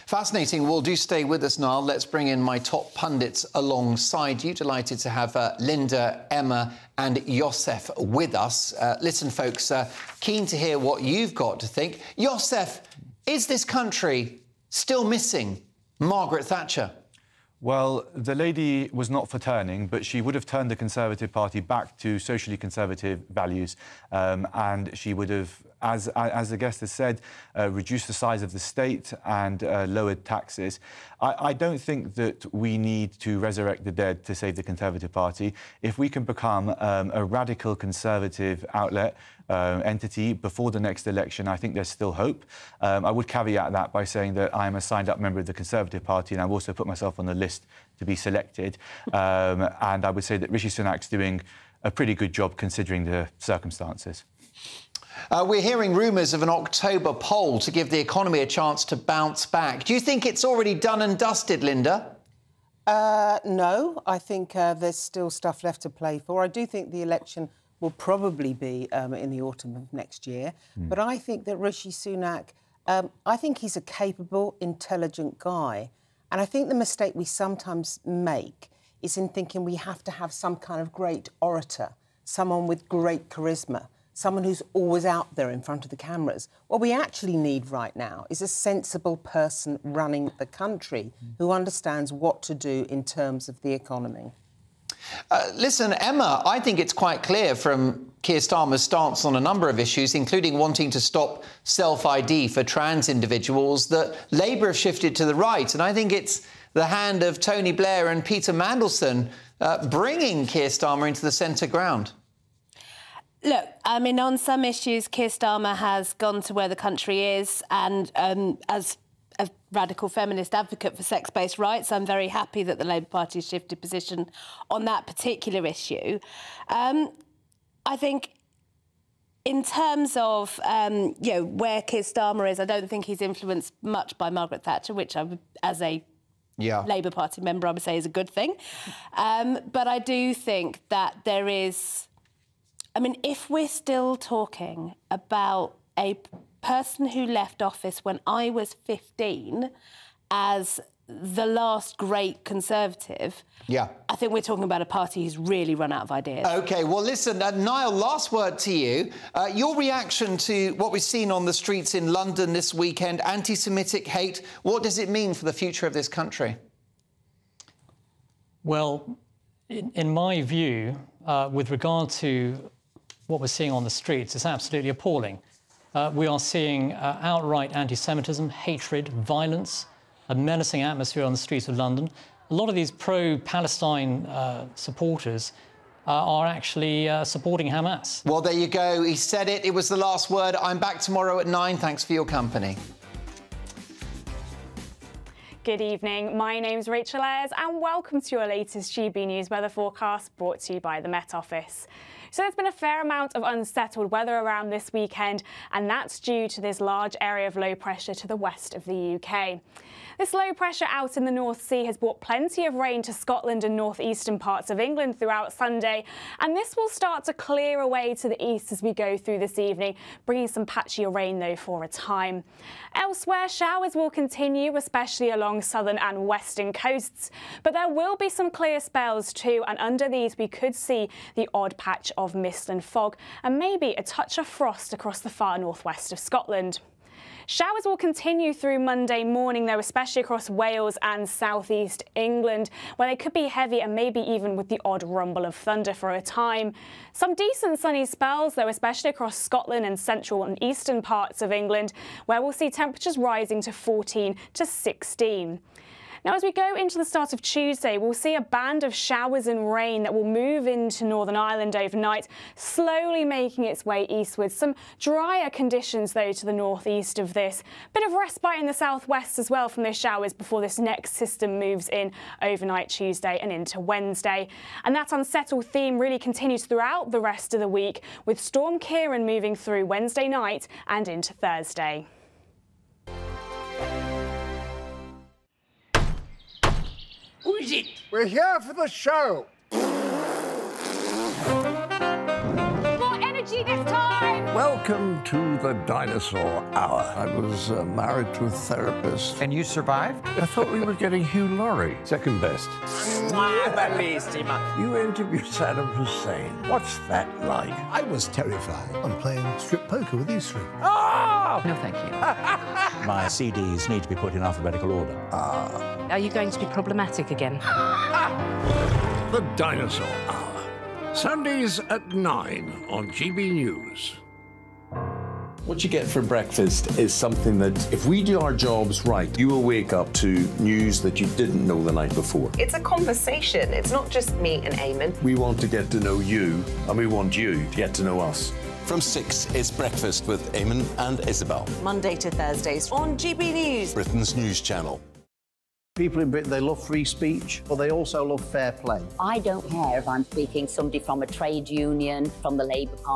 Fascinating. Well, do stay with us, Nile. Let's bring in my top pundits alongside you. Delighted to have uh, Linda, Emma, and Yosef with us. Uh, listen, folks, uh, keen to hear what you've got to think. Yosef, is this country still missing Margaret Thatcher? Well, the lady was not for turning, but she would have turned the Conservative Party back to socially conservative values, um, and she would have as, as the guest has said, uh, reduced the size of the state and uh, lowered taxes. I, I, don't think that we need to resurrect the dead to save the Conservative Party. If we can become um, a radical conservative outlet, uh, entity before the next election, I think there's still hope. Um, I would caveat that by saying that I am a signed up member of the Conservative Party and I've also put myself on the list to be selected. Um, and I would say that Rishi Sunak's doing a pretty good job considering the circumstances. Uh, we're hearing rumours of an October poll to give the economy a chance to bounce back. Do you think it's already done and dusted, Linda? Uh, no, I think uh, there's still stuff left to play for. I do think the election will probably be um, in the autumn of next year. Mm. But I think that Rishi Sunak, um, I think he's a capable, intelligent guy. And I think the mistake we sometimes make is in thinking we have to have some kind of great orator, someone with great charisma someone who's always out there in front of the cameras. What we actually need right now is a sensible person running the country who understands what to do in terms of the economy. Uh, listen, Emma, I think it's quite clear from Keir Starmer's stance on a number of issues, including wanting to stop self ID for trans individuals, that Labour have shifted to the right. And I think it's the hand of Tony Blair and Peter Mandelson uh, bringing Keir Starmer into the centre ground. Look, I mean, on some issues, Keir Starmer has gone to where the country is, and um, as a radical feminist advocate for sex-based rights, I'm very happy that the Labour Party has shifted position on that particular issue. Um, I think in terms of um, you know where Keir Starmer is, I don't think he's influenced much by Margaret Thatcher, which I, as a yeah. Labour Party member, I would say is a good thing. Um, but I do think that there is I mean, if we're still talking about a person who left office when I was 15 as the last great conservative. Yeah. I think we're talking about a party who's really run out of ideas. OK, well, listen, uh, Nile, last word to you. Uh, your reaction to what we've seen on the streets in London this weekend, anti Semitic hate, what does it mean for the future of this country? Well, in, in my view, uh, with regard to what we're seeing on the streets is absolutely appalling. Uh, we are seeing uh, outright anti Semitism, hatred, violence a menacing atmosphere on the streets of London. A lot of these pro-Palestine uh, supporters uh, are actually uh, supporting Hamas. Well, there you go. He said it. It was the last word. I'm back tomorrow at nine. Thanks for your company. Good evening. My name's Rachel Ayres, and welcome to your latest GB News weather forecast brought to you by the Met Office. So there's been a fair amount of unsettled weather around this weekend, and that's due to this large area of low pressure to the west of the UK. This low pressure out in the North Sea has brought plenty of rain to Scotland and northeastern parts of England throughout Sunday, and this will start to clear away to the east as we go through this evening, bringing some patchier rain though for a time. Elsewhere, showers will continue, especially along southern and western coasts, but there will be some clear spells too, and under these we could see the odd patch of mist and fog, and maybe a touch of frost across the far northwest of Scotland. Showers will continue through Monday morning, though, especially across Wales and southeast England, where they could be heavy and maybe even with the odd rumble of thunder for a time. Some decent sunny spells, though, especially across Scotland and central and eastern parts of England, where we'll see temperatures rising to 14 to 16. Now, as we go into the start of Tuesday, we'll see a band of showers and rain that will move into Northern Ireland overnight, slowly making its way eastwards. Some drier conditions, though, to the northeast of this. Bit of respite in the southwest as well from those showers before this next system moves in overnight Tuesday and into Wednesday. And that unsettled theme really continues throughout the rest of the week, with Storm Ciarán moving through Wednesday night and into Thursday. Who is it? We're here for the show. More energy this time! Welcome to the dinosaur hour. I was uh, married to a therapist. And you survived? I thought we were getting Hugh Laurie. Second best. You interviewed Saddam Hussein. What's that like? I was terrified. I'm playing strip poker with these three. Oh! No, thank you. My CDs need to be put in alphabetical order. Ah. Are you going to be problematic again? The Dinosaur Hour. Sundays at 9 on GB News. What you get for breakfast is something that, if we do our jobs right, you will wake up to news that you didn't know the night before. It's a conversation. It's not just me and Eamonn. We want to get to know you, and we want you to get to know us. From 6 is Breakfast with Eamonn and Isabel. Monday to Thursdays on GB News. Britain's news channel. People in Britain, they love free speech, but they also love fair play. I don't care if I'm speaking somebody from a trade union, from the Labour Party.